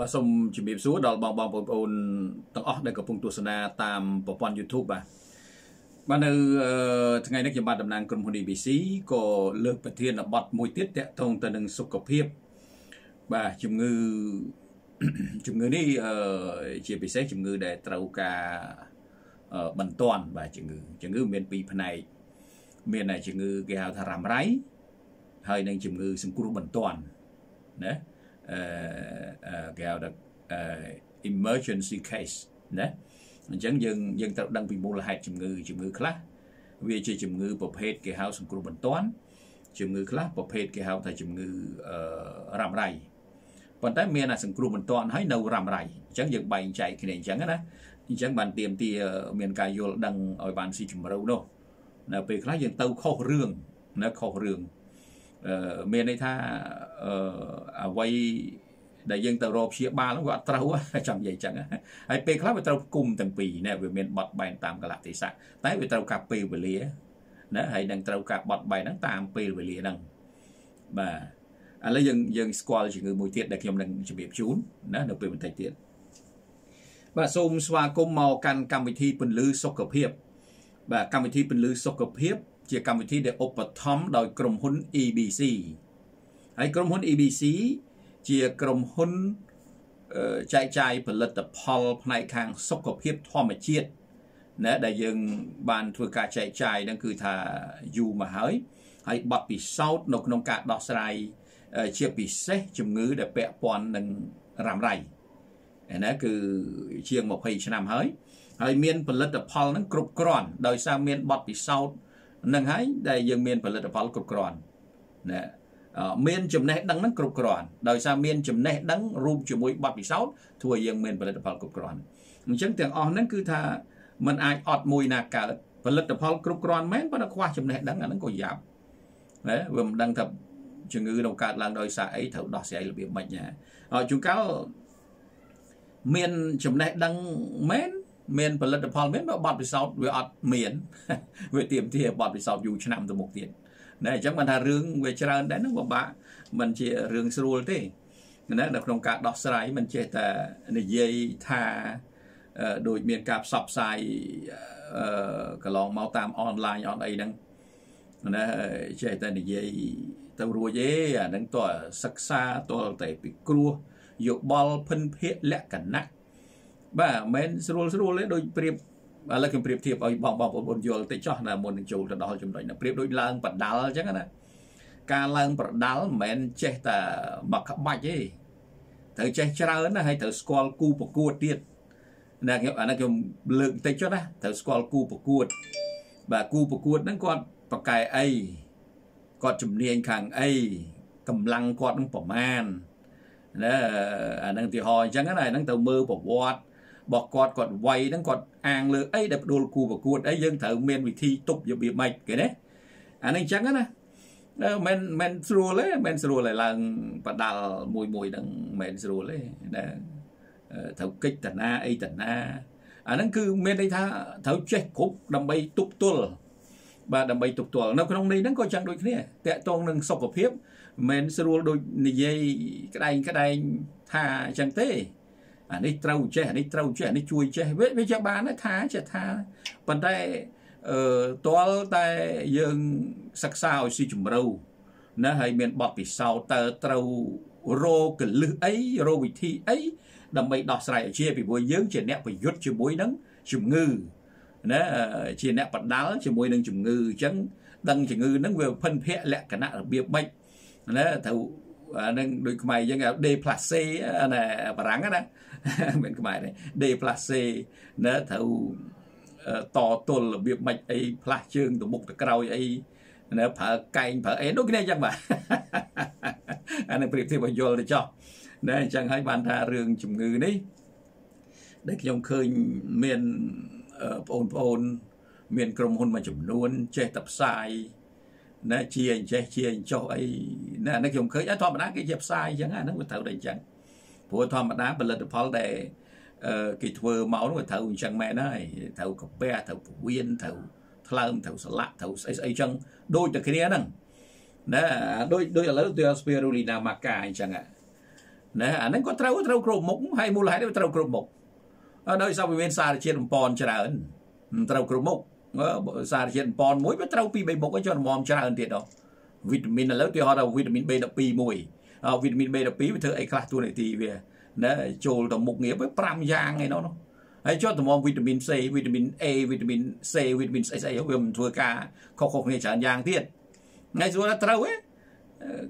បាទសូមជំរាបសួរដល់បងបងប្អូនទាំងអស់ដែលកំពុងទស្សនាតាមប្រព័ន្ធ YouTube បាទបាទនៅថ្ងៃនេះខ្ញុំបាទតំណាងក្រុមហ៊ុន ABC ក៏លើកប្រធានបទមួយទៀតតាក់ទងទៅនឹងសុខភាពបាទជំងឺជំងឺនេះជាពិសេសជំងឺដែលត្រូវការបន្ទាន់បាទជំងឺជំងឺមានពីរផ្នែកមានជំងឺគេហៅថារ៉ាំរ៉ៃហើយនិងជំងឺសង្គ្រោះបន្ទាន់ណាអឺ គេហៅថា emergency case ណាអញ្ចឹងយើងយើងត្រូវដឹងពីមូលហេតុជំងឺជំងឺខ្លះវាជាជំងឺប្រភេទគេហៅសង្គ្រោះបន្ទាន់ជំងឺខ្លះប្រភេទគេហៅថាជំងឺរ៉ាំរ៉ៃប៉ុន្តែមានអាសង្គ្រោះបន្ទាន់ហើយនៅរ៉ាំរ៉ៃអញ្ចឹងយើងបែងចែកគ្នាអញ្ចឹងណាអញ្ចឹងបានទៀមទាមានការយល់ដឹងឲ្យបានស៊ីជម្រៅនោះនៅពេលខ្លះយើងទៅខុសរឿងនៅខុសរឿងអឺ មានន័យថាអឺអ្វីដែលយើងទៅរកព្យាបាលហ្នឹងវាអត់ត្រូវចង់និយាយចឹងហើយពេលខ្លះវាត្រូវគុំទាំងពីរណាវាមានបត់បែនតាមកលៈទេសៈតែវាត្រូវការពេលវេលាណាហើយនឹងត្រូវការបត់បែនហ្នឹងតាមពេលវេលាហ្នឹងបាទឥឡូវយើងយើងស្គាល់ជំងឺមួយទៀតដែលខ្ញុំនឹងជម្រាបជូនណានៅពេលបន្តិចទៀតបាទសូមស្វាគមន៍មកកាន់កម្មវិធីពន្លឺសុខភាពបាទកម្មវិធីពន្លឺសុខភាព ជាកម្មវិធីដែលឧបត្ថម្ភដោយក្រុមហ៊ុន EBC ហើយក្រុមហ៊ុន EBC ជាក្រុមហ៊ុនចែកចាយផលិតផលផ្នែកខាងសុខភាពធម្មជាតិណាដែលយើងបានធ្វើការចែកចាយហ្នឹងគឺថាយូរមកហើយហើយបទពិសោធន៍នៅក្នុងការដោះស្រាយជាពិសេសជំងឺដែលពាក់ព័ន្ធនឹងរ៉ាំរ៉ៃណាគឺជាង20ឆ្នាំហើយហើយមានផលិតផលហ្នឹងគ្រប់គ្រាន់ដោយសារមានបទពិសោធន៍ នឹងហើយដែលយើងមានផលិតផលគ្រប់គ្រាន់ណាមានចំណេះដឹងហ្នឹងគ្រប់គ្រាន់ដោយសារមានចំណេះដឹងរួមជាមួយបទពិសោធន៍ធ្វើឲ្យយើងមានផលិតផលគ្រប់គ្រាន់អញ្ចឹងទាំងអស់ហ្នឹងគឺថាมันអាចអត់មួយណាកើតផលិតផលគ្រប់គ្រាន់មែនប៉ុន្តែខ្វះចំណេះដឹងអាហ្នឹងក៏យ៉ាប់ណាវាមិនដឹងថាជំងឺនឹងកើតឡើងដោយសារអីត្រូវដោះស្រាយរបៀបម៉េចណាជួនកាលមានចំណេះដឹងមែន មានផលិតផលមានបើបទពិសោធន៍វាអត់មានវាទៀមទាបទពិសោធន៍យូរឆ្នាំទៅមុខទៀតណាអញ្ចឹងបានថារឿងវាច្រើនដែរហ្នឹងពិបាកមិនជារឿងស្រួលទេណានៅក្នុងការដោះស្រាយមិនចេះតែនិយាយថាដូចមានការផ្សព្វផ្សាយកន្លងមកតាមអនឡាញអនអីហ្នឹងណាចេះតែនិយាយទៅរួចទេអាហ្នឹងតើសិក្សាតលតែពីគ្រោះយោបល់ភិនភាកលក្ខណៈ បាទមិនមែនស្រួលស្រួលទេដូចប្រៀបឥឡូវខ្ញុំប្រៀបធៀបឲ្យបងបងប្អូនយល់តិចចោះណាមុននឹងចូលទៅដល់ចំណុចណាប្រៀបដូចឡើងបដាល់អញ្ចឹងណាការឡើងប្រដាល់មិនមែនចេះតែមកក្បាច់ទេត្រូវចេះច្រើនណាហើយត្រូវស្គាល់គូប្រកួតទៀតណាខ្ញុំអានេះខ្ញុំលើកតិចចុះណាត្រូវស្គាល់គូប្រកួត បាទគូប្រកួតហ្នឹងគាត់ប្រកែអីគាត់ជំនាញខាងអីកម្លាំងគាត់នឹងប្រមាណណាអានឹងឧទាហរណ៍អញ្ចឹងណាហ្នឹងទៅមើលប្រវត្តិ របស់គាត់គាត់វាយហ្នឹងគាត់អាងលើអីដែលផ្ដួលគូប្រកួតអីយើងត្រូវមានវិធីទប់របៀបម៉េចគេណាអានេះអញ្ចឹងណាមិនមិនស្រួលទេមិនស្រួលទេឡើងបដាល់មួយមួយហ្នឹងមិនស្រួលទេណាត្រូវកិច្ចតាណាអីតាណាអាហ្នឹងគឺមានន័យថាត្រូវចេះគ្រប់ដើម្បីទប់ទល់បាទដើម្បីទប់ទល់នៅក្នុងនេះហ្នឹងក៏ចឹងដូចគ្នាតកតងនឹងសុខភាពមិនស្រួលដូចនិយាយក្តែងក្តែងថាអញ្ចឹងទេ អានេះត្រូវចេះអានេះត្រូវចេះអានេះជួយចេះវាចេះបានថាចេះថាប៉ុន្តែអឺតលតែយើងសិក្សាឲ្យស៊ីជម្រៅណាហើយមានបទពិសោធន៍តើត្រូវរកកលឹះអីរកវិធីអីដើម្បីដោះស្រាយជាពីព្រោះយើងជាអ្នកប្រយុទ្ធជាមួយនឹងជំងឺណាជាអ្នកបដាល់ជាមួយនឹងជំងឺអញ្ចឹងដឹងជំងឺហ្នឹងវាភិនភ័ក្រលក្ខណៈរបៀបម៉េចណាត្រូវអានឹងដូចខ្មែរយើង déplacé ណាបារាំងណា មិនខ្មែរទេ déplacé ណាត្រូវតទល់របៀបម៉េចអីផ្លាស់ជើងទៅមុខទៅក្រោយអីណាប្រើកែងប្រើអីដូចគ្នាអញ្ចឹងបាទអានឹងប្រៀបធៀបឲ្យយល់ទៅចោះណាអញ្ចឹងហើយបានថារឿងជំងឺនេះដែលខ្ញុំឃើញមានបងប្អូន មានក្រុមហ៊ុនមួយចំនួន ចេះតែផ្សាយណាជាអញ្ចេះជាអញ្ចោះអីណានេះខ្ញុំឃើញធម្មតាគេជាផ្សាយអញ្ចឹងអាហ្នឹងវាត្រូវតែអញ្ចឹង ព្រោះធម្មតាផលិតផលដែលគេធ្វើមកនោះវាត្រូវអញ្ចឹងមែនហើយត្រូវកាពះត្រូវពវៀនត្រូវថ្លើមត្រូវស្លាក់ត្រូវស្អីស្អីអញ្ចឹងដូចតែគ្នាហ្នឹងណាដូចដូចឥឡូវទៅ spirulina maca អញ្ចឹងណាអាហ្នឹងក៏ត្រូវត្រូវគ្រប់មុខហើយមូលហេតុវាត្រូវគ្រប់មុខដោយសារវាមានសារជាតិបំពន់ច្រើនត្រូវគ្រប់មុខសារជាតិបំពន់មួយវាត្រូវពី3មុខឯងចុះរំមច្រើនទៀតដល់វីតាមីនឥឡូវគេហៅថាវីតាមីន B12 មួយ វីតាមីន B12 វាធ្វើអីខ្លះតួនាទីវាណាចូលទៅមុខងារវា5យ៉ាងឯនោះហើយចុះតម្រងវីតាមីន C វីតាមីន A វីតាមីន C វីតាមីនស្អីស្អីវាមិនធ្វើការខុសៗគ្នាច្រើនយ៉ាងទៀតហើយសួរថាត្រូវទេ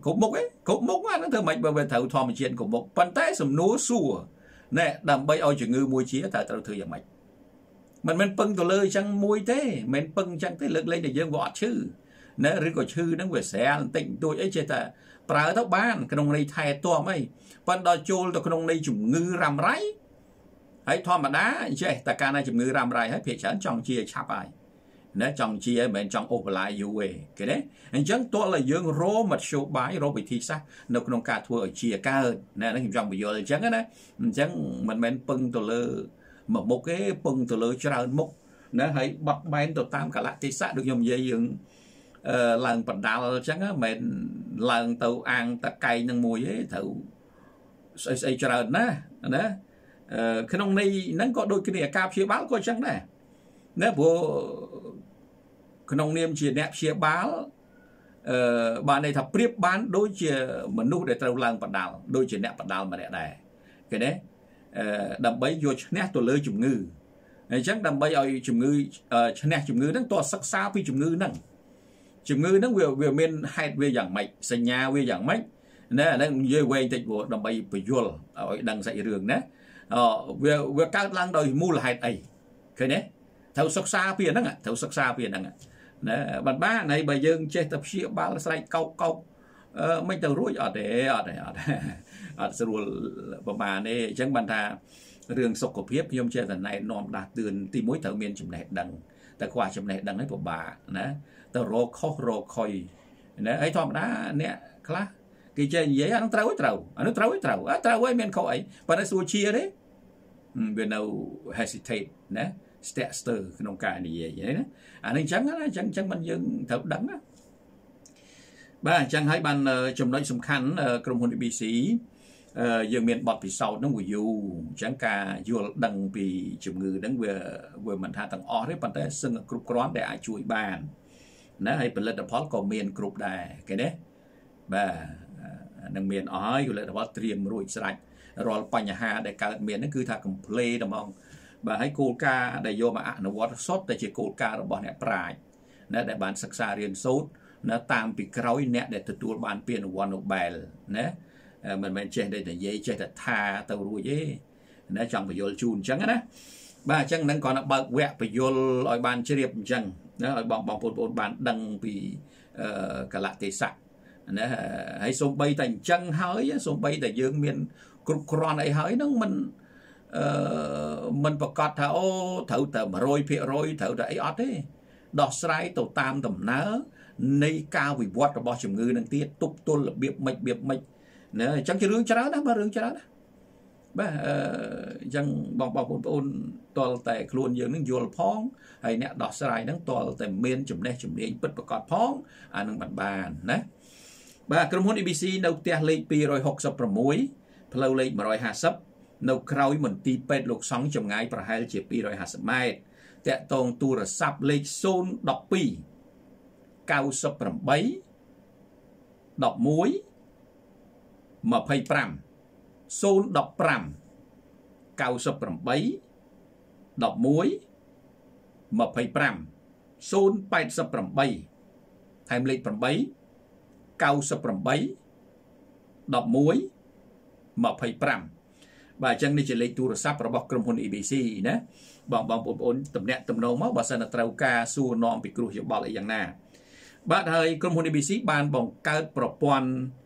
គ្រប់មុខឯងគ្រប់មុខអាហ្នឹងធ្វើម៉េចបើវាត្រូវធម្មជាតិគ្រប់មុខប៉ុន្តែសំណួរសួរណែដើម្បីឲ្យជំងឺមួយជាតើត្រូវធ្វើយ៉ាងម៉េចមិនមែនពឹងទៅលើអញ្ចឹងមួយទេមិនពឹងអញ្ចឹងទេលើកលែងតែយើងវាអត់ឈឺណាឬក៏ឈឺហ្នឹងវាស្រាលបន្តិចបន្តួចអីចេះតែ ប្រើទៅបានក្នុងន័យថែទាំអីប៉ុន្តែដល់ចូលទៅក្នុងន័យជំងឺរ៉ាំរ៉ៃហើយធម្មតាចេះតែកាលណាជំងឺរ៉ាំរ៉ៃហើយភាគច្រើនចង់ជាឆាប់ហើយណាចង់ជាមិនមែនចង់អូសបន្លាយយូរទេគេទេអញ្ចឹងទោះតែយើងរមធ្យោបាយរកវិធីសាស្ត្រនៅក្នុងការធ្វើឲ្យជាកើតណានេះខ្ញុំចង់បញ្យល់អញ្ចឹងណាអញ្ចឹងមិនមែនពឹងទៅលើមួយមុខទេពឹងទៅលើច្រើនមុខណាហើយបត់បែនទៅតាមកលៈទេសៈដូចខ្ញុំនិយាយយើងអឺ ឡើងបដាល់អញ្ចឹងមិនមែនឡើងទៅអាងតកែងនឹងមួយទេត្រូវស្អីស្អីច្រើនណាណាក្នុងន័យហ្នឹងក៏ដូចគ្នាការព្យាបាលក៏អញ្ចឹងដែរណាព្រោះក្នុងនាមជាអ្នកព្យាបាលអឺបានន័យថាប្រៀបបានដូចជាមនុស្សដែលត្រូវឡើងបដាល់ដូចជាអ្នកបដាល់ម្នាក់ដែរឃើញទេអឺដើម្បីយកឈ្នះទៅលើជំងឺអញ្ចឹងដើម្បីឲ្យជំងឺឈ្នះជំងឺហ្នឹងតើសិក្សាពីជំងឺហ្នឹង ជំងឺហ្នឹងវាវាមានហេតុវាយ៉ាងម៉េចសញ្ញាវាយ៉ាងម៉េចណាអាហ្នឹងនិយាយវែងតិចព្រោះដើម្បីបញ្យល់ឲ្យដឹងសាច់រឿងណាអវាវាកើតឡើងដោយមូលហេតុអីឃើញទេត្រូវសិក្សាពីហ្នឹងត្រូវសិក្សាពីហ្នឹងណាបាត់បានហើយបើយើងចេះតែព្យាបាលស្រែកកោកកោកអឺមិនទៅរួចអត់ទេអត់ទេអត់អត់ស្រួលប្រហែលទេអញ្ចឹងបានថារឿងសុខភាពខ្ញុំចេះតែណែនាំដាស់តឿនទី1ត្រូវមានចំណេះដឹងតែខ្វះចំណេះដឹងហ្នឹងពិបាកណា ទៅរកខុសរកខុយណាហើយធម្មតាអ្នកខ្លះគេចេះនិយាយអានឹងត្រូវត្រូវអានឹងត្រូវត្រូវអត់ត្រូវហើយមានខុសអីប៉ុន្តែសួរជាទេវានៅ hesitate ណាស្ទាក់ស្ទើរក្នុងការនិយាយណាអានេះអញ្ចឹងណាអញ្ចឹងអញ្ចឹងមិនយើងត្រូវដឹងណាបាទអញ្ចឹងហើយបានចំណុចសំខាន់ក្រុមហ៊ុន ABC យើងមានបទពិសោធន៍នឹងវាយូរអញ្ចឹងការយល់ដឹងពីជំងឺហ្នឹងវាវាមិនថាទាំងអស់ទេប៉ុន្តែសឹងគ្រប់គ្រាន់ដែលអាចជួយបាន ណាហើយផលិតផលក៏មានគ្រប់ដែរគេណាបាទនឹងមានអស់ហើយផលិតផលត្រៀមរួចស្រេចរាល់បញ្ហាដែលកើតមានហ្នឹងគឺថា complete ហ្មងបាទហើយគោលការណ៍ដែលយកមកអនុវត្តសុទ្ធតែជាគោលការណ៍របស់អ្នកប្រាជ្ញណាដែលបានសិក្សារៀនសូត្រណាតាមពីក្រោយអ្នកដែលទទួលបានពានរង្វាន់ Nobel ណាមិនមែនចេះតែនិយាយចេះតែថាទៅរួចទេណាចង់បញ្យល់ជូនអញ្ចឹងណាបាទអញ្ចឹងនឹងគាត់បើកវគ្គបញ្យល់ឲ្យបានជ្រាបអញ្ចឹង ណាឲ្យបងបងប្អូនបានដឹងពីកលៈទេសៈណាហើយសូម្បីតែអញ្ចឹងហើយសូម្បីតែយើងមានគ្រប់គ្រាន់អីហើយនឹងមិនអឺមិនប្រកាសថាអូត្រូវតែ100%ត្រូវតែអីអត់ទេដោះស្រាយទៅតាមដំណើរនៃការវិវត្តរបស់ជំងឺនឹងទៀតទប់ទល់របៀបម៉េចរបៀបម៉េចណាអញ្ចឹងជារឿងច្រើនណាបាទរឿងច្រើនណា បាទអញ្ចឹងបងបងប្អូនតលតែខ្លួនយើងនឹងយល់ផងហើយអ្នកដោះស្រាយហ្នឹងតលតែមានចំណេះជំនាញពិតប្រាកដផងអានឹងបានបានណាបាទក្រុមហ៊ុន ABC នៅផ្ទះលេខ266ផ្លូវលេខ150នៅក្រោយមន្ទីរពេទ្យលោកសង្ឃចម្ងាយប្រហែលជា250ម៉ែត្រតាក់ទងទូរស័ព្ទលេខ012 98 11 25 015 98 11 25ថែមលេខ8 98 11 25បាទអញ្ចឹងនេះជាលេខទូរស័ព្ទរបស់ក្រុមហ៊ុន ABC ណាបងបងប្អូនតំណាក់តំណងមកបើសិនតែត្រូវការសួរនាំពីគ្រោះយោបល់អីយ៉ាងណាបាទហើយក្រុមហ៊ុន ABC បានបង្កើតប្រព័ន្ធអឺ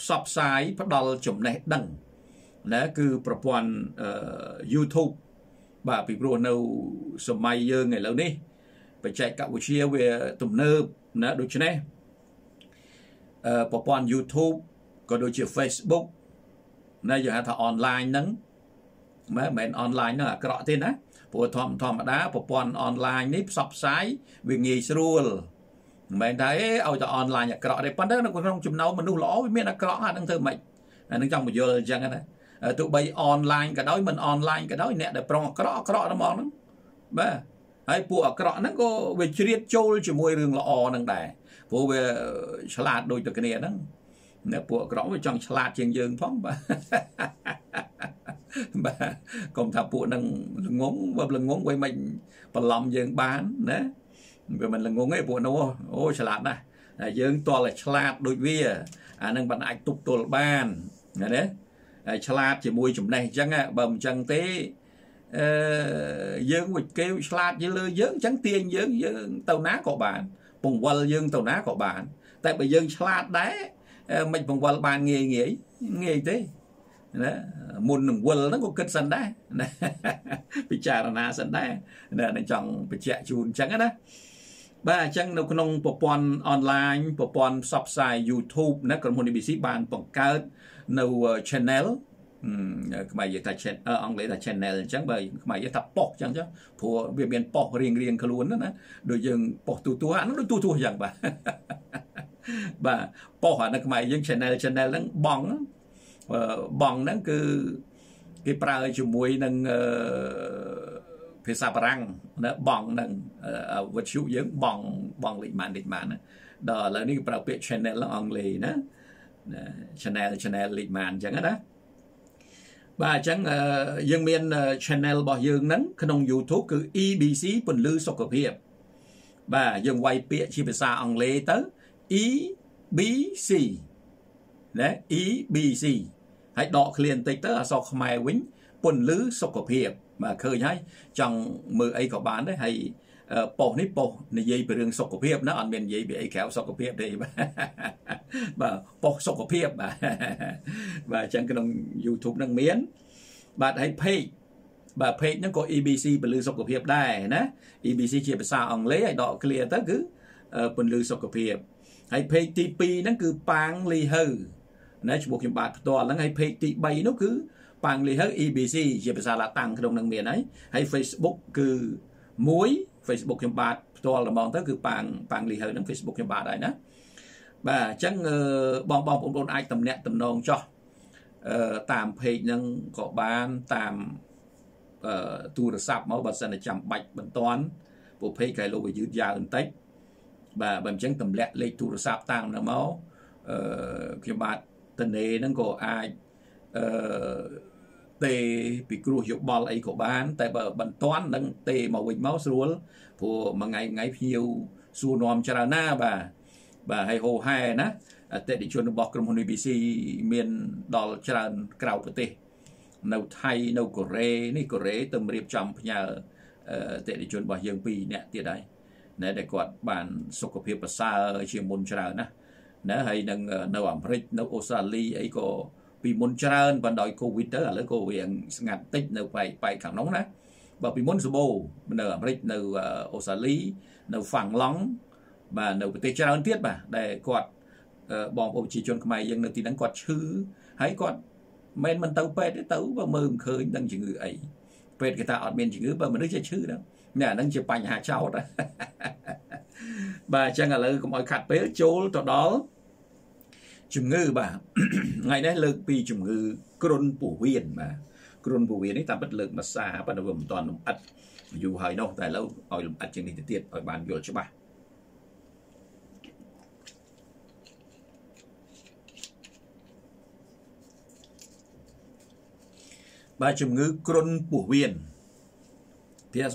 ផ្សព្វផ្សាយផ្ដល់ចំណេះដឹងណាគឺប្រព័ន្ធ YouTube បាទពីព្រោះនៅសម័យយើងឥឡូវនេះបច្ចេកវិទ្យាវាទំនើបណាដូច្នេះអឺប្រព័ន្ធ YouTube ក៏ដូចជា Facebook ណាយើងហៅថាអនឡាញហ្នឹងមិនមែនអនឡាញហ្នឹងអាក្រក់ទេណាព្រោះធម្មធម្មតាប្រព័ន្ធអនឡាញនេះផ្សព្វផ្សាយវាងាយស្រួល មិនមែនថាអេឲ្យតែអនឡាញអាក្រក់ទេប៉ុន្តែនៅក្នុងចំណោមមនុស្សល្អវាមានអាក្រក់ហ្នឹងធ្វើម៉េចអានឹងចង់បញ្យល់អញ្ចឹងណាទោះបីអនឡាញក៏ដោយមិនអនឡាញក៏ដោយអ្នកដែលប្រុងអាក្រក់អាក្រក់ហ្មងហ្នឹងបាទហើយពួកអាក្រក់ហ្នឹងក៏វាជ្រៀតចូលជាមួយរឿងល្អហ្នឹងដែរព្រោះវាឆ្លាតដូចតែគ្នាហ្នឹងអ្នកពួកអាក្រក់វាចង់ឆ្លាតជាងយើងផងបាទបាទកុំថាពួកហ្នឹងល្ងងបើល្ងងវិញមិនបន្លំយើងបានណា វាមិនល្ងងទេពួកនោះអូឆ្លាតណាស់តែយើងតលតែឆ្លាតដូចវាអានឹងមិនអាចទប់ទល់បានណាណាហើយឆ្លាតជាមួយចំណេះអញ្ចឹងបើមិនអញ្ចឹងទេអឺយើងវិគេឆ្លាតយើងលើយើងអញ្ចឹងទាញយើងយើងទៅណាក៏បានពង្វល់យើងទៅណាក៏បាន តែបើយើងឆ្លាតដែរមិនពង្វល់បានងាយងាយងាយទេណាមុននឹងវិលហ្នឹងក៏គិតសិនដែរណាពិចារណាសិនដែរណាចង់បញ្ជាក់ជូនអញ្ចឹងណា បាទអញ្ចឹងនៅក្នុងប្រព័ន្ធអនឡាញប្រព័ន្ធផ្សព្វផ្សាយ YouTube ណាក្រុមហ៊ុន ABC បានបង្កើតនៅ channel ខ្មែរនិយាយថា channel អង់គ្លេសថា channel អញ្ចឹងបើខ្មែរនិយាយថាប៉ុសអញ្ចឹងចុះព្រោះវាមានប៉ុសរៀងរៀងខ្លួនណាដូចយើងប៉ុសទូទួអានោះដូចទូទួអញ្ចឹងបាទបាទប៉ុសអានៅខ្មែរយើង channel channel ហ្នឹងបងបងហ្នឹងគឺគេប្រើជាមួយនឹង ភាសាបារាំងណាបងនឹងវិទ្យុយើងបងបងលេខម៉ានលេខម៉ានដល់ឥឡូវនេះគេប្រើពាក្យ channel អង់គ្លេសណា channel channel លេខម៉ានអញ្ចឹងណាបាទអញ្ចឹងយើងមាន channel របស់យើងហ្នឹងក្នុង YouTube គឺ EBC ពន្លឺសុខភាពបាទយើងវាយពាក្យជាភាសាអង់គ្លេសទៅ EBC ណា EBC ហើយដកឃ្លាបន្តិចទៅអក្សរខ្មែរវិញ ពន្លឺសុខភាពបាទឃើញហើយចង់មើលអីក៏បានដែរហើយប៉ុសនេះប៉ុសនិយាយពីរឿងសុខភាពណាអត់មាននិយាយពីអីក្រៅសុខភាពទេបាទប៉ុសសុខភាពបាទបាទអញ្ចឹងក្នុង YouTube នឹងមាន បាទហើយ page បាទ page ហ្នឹងក៏ EBC ពលឺសុខភាពដែរណា EBC ជាភាសាអង់គ្លេសឲ្យដក clear ទៅគឺពលឺសុខភាពហើយ page ទី2ហ្នឹងគឺប៉ាងលីហៅណាឈ្មោះខ្ញុំបាទផ្ទាល់ហ្នឹងហើយ page ទី3នោះគឺ ប៉ាងលីហៅ EBC ជាភាសាឡាតាំងក្នុងនឹងមានហើយហើយ Facebook គឺ1 Facebook ខ្ញុំបាទផ្ទាល់តែមកទៅគឺប៉ាងប៉ាងលីហៅនឹង Facebook ខ្ញុំបាទហើយណាបាទអញ្ចឹងបងបងប្អូនអាចតំណាក់តំណងចោះតាម page ហ្នឹងក៏បានតាមទូរស័ព្ទមកបើសិនតែចាំបាច់បន្ទាន់ពួក page គេលោកវាយឺតយ៉ាវបន្តិចបាទបើអញ្ចឹងទម្លាក់លេខទូរស័ព្ទតាមហ្នឹងមកអឺខ្ញុំបាទតនេហ្នឹងក៏អាចអឺ ទេពីគ្រោះយោបល់អីក៏បាន តែបើបន្ទាន់នឹងទេមកវិញមកស្រួលព្រោះមួយថ្ងៃថ្ងៃភ្ញៀវសួរនាំច្រើនណាបាទបាទហើយហោហែណាអតិថិជនរបស់ក្រុមហ៊ុន ABC មានដល់ច្រើនក្រៅប្រទេស នៅថៃនៅកូរ៉េនេះកូរ៉េទៅរៀបចំផ្ញើអតិថិជនរបស់យើងពីរនាក់ទៀតហើយណែដែលគាត់បានសុខភាពប្រសើរជាងមុនច្រើនណាណាហើយនឹងនៅអាមេរិកនៅអូស្ត្រាលីអីក៏ ពីមុនច្រើនបណ្ដោយកូវីដទៅឥឡូវក៏វាស្ងាត់តិចនៅបែកបែកខាងនោះណាបើពីមុនសបោនៅអាមេរិកនៅអូស្ត្រាលីនៅហ្វាំងឡង់បាទនៅប្រទេសច្រើនទៀតបាទដែលគាត់បងប្អូនប្រជាជនខ្មែរយើងនៅទីហ្នឹងគាត់ឈឺហើយគាត់មិនមិនទៅពេទ្យទេទៅបើមើលមិនឃើញដឹងជំងឺអីពេទ្យគេថាអត់មានជំងឺបើមនុស្សជាឈឺហ្នឹងនេះអាហ្នឹងជាបញ្ហាចោតបាទអញ្ចឹងឥឡូវកុំឲ្យខាត់ពេលចូលទៅដល់ ជំងឺបាទថ្ងៃនេះលើកពីជំងឺគ្រុនពោះវៀនបាទគ្រុនពោះវៀននេះតាមពិតលើកភាសាប៉ុន្តែវាមិនទាន់លំអិតយូរហើយនោះតែឥឡូវឲ្យលំអិតជាងនេះទៅទៀតឲ្យបានយល់ច្បាស់បាទជំងឺគ្រុនពោះវៀន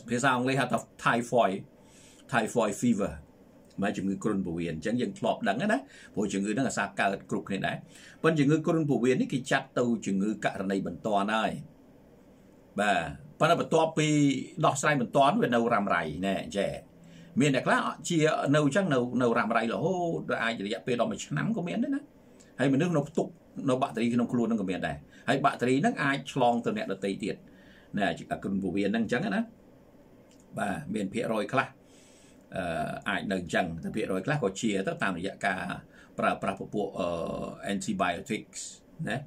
ភាសាអង់គ្លេសហៅថា typhoid typhoid fever មកជំងឺគ្រុនពោះវៀនអញ្ចឹងយើងធ្លាប់ដឹងណាព្រោះជំងឺហ្នឹងអាសាកើតគ្រប់គ្នាដែរប៉ុន្តែជំងឺគ្រុនពោះវៀននេះគេចាត់ទៅជំងឺករណីបន្ទាន់ហើយបាទប៉ុន្តែបន្ទាប់ពីដោះស្រាយបន្ទាន់វានៅរ៉ាំរ៉ៃណែចេះមានអ្នកខ្លះជានៅអញ្ចឹងនៅនៅរ៉ាំរ៉ៃរហូតដល់អាចរយៈពេលដល់មួយឆ្នាំក៏មានដែរណាហើយមនុស្សនៅផ្ទុកនៅបាក់តេរីក្នុងខ្លួនហ្នឹងក៏មានដែរហើយបាក់តេរីហ្នឹងអាចឆ្លងទៅអ្នកដទៃទៀតណែគ្រុនពោះវៀនហ្នឹងអញ្ចឹងណាបាទមានភាគរយខ្លះ អឺអាចនៅអញ្ចឹងតែភាគរយខ្លះក៏ជាទៅតាមរយៈការប្រើប្រាស់ពពួក antibiotics ណា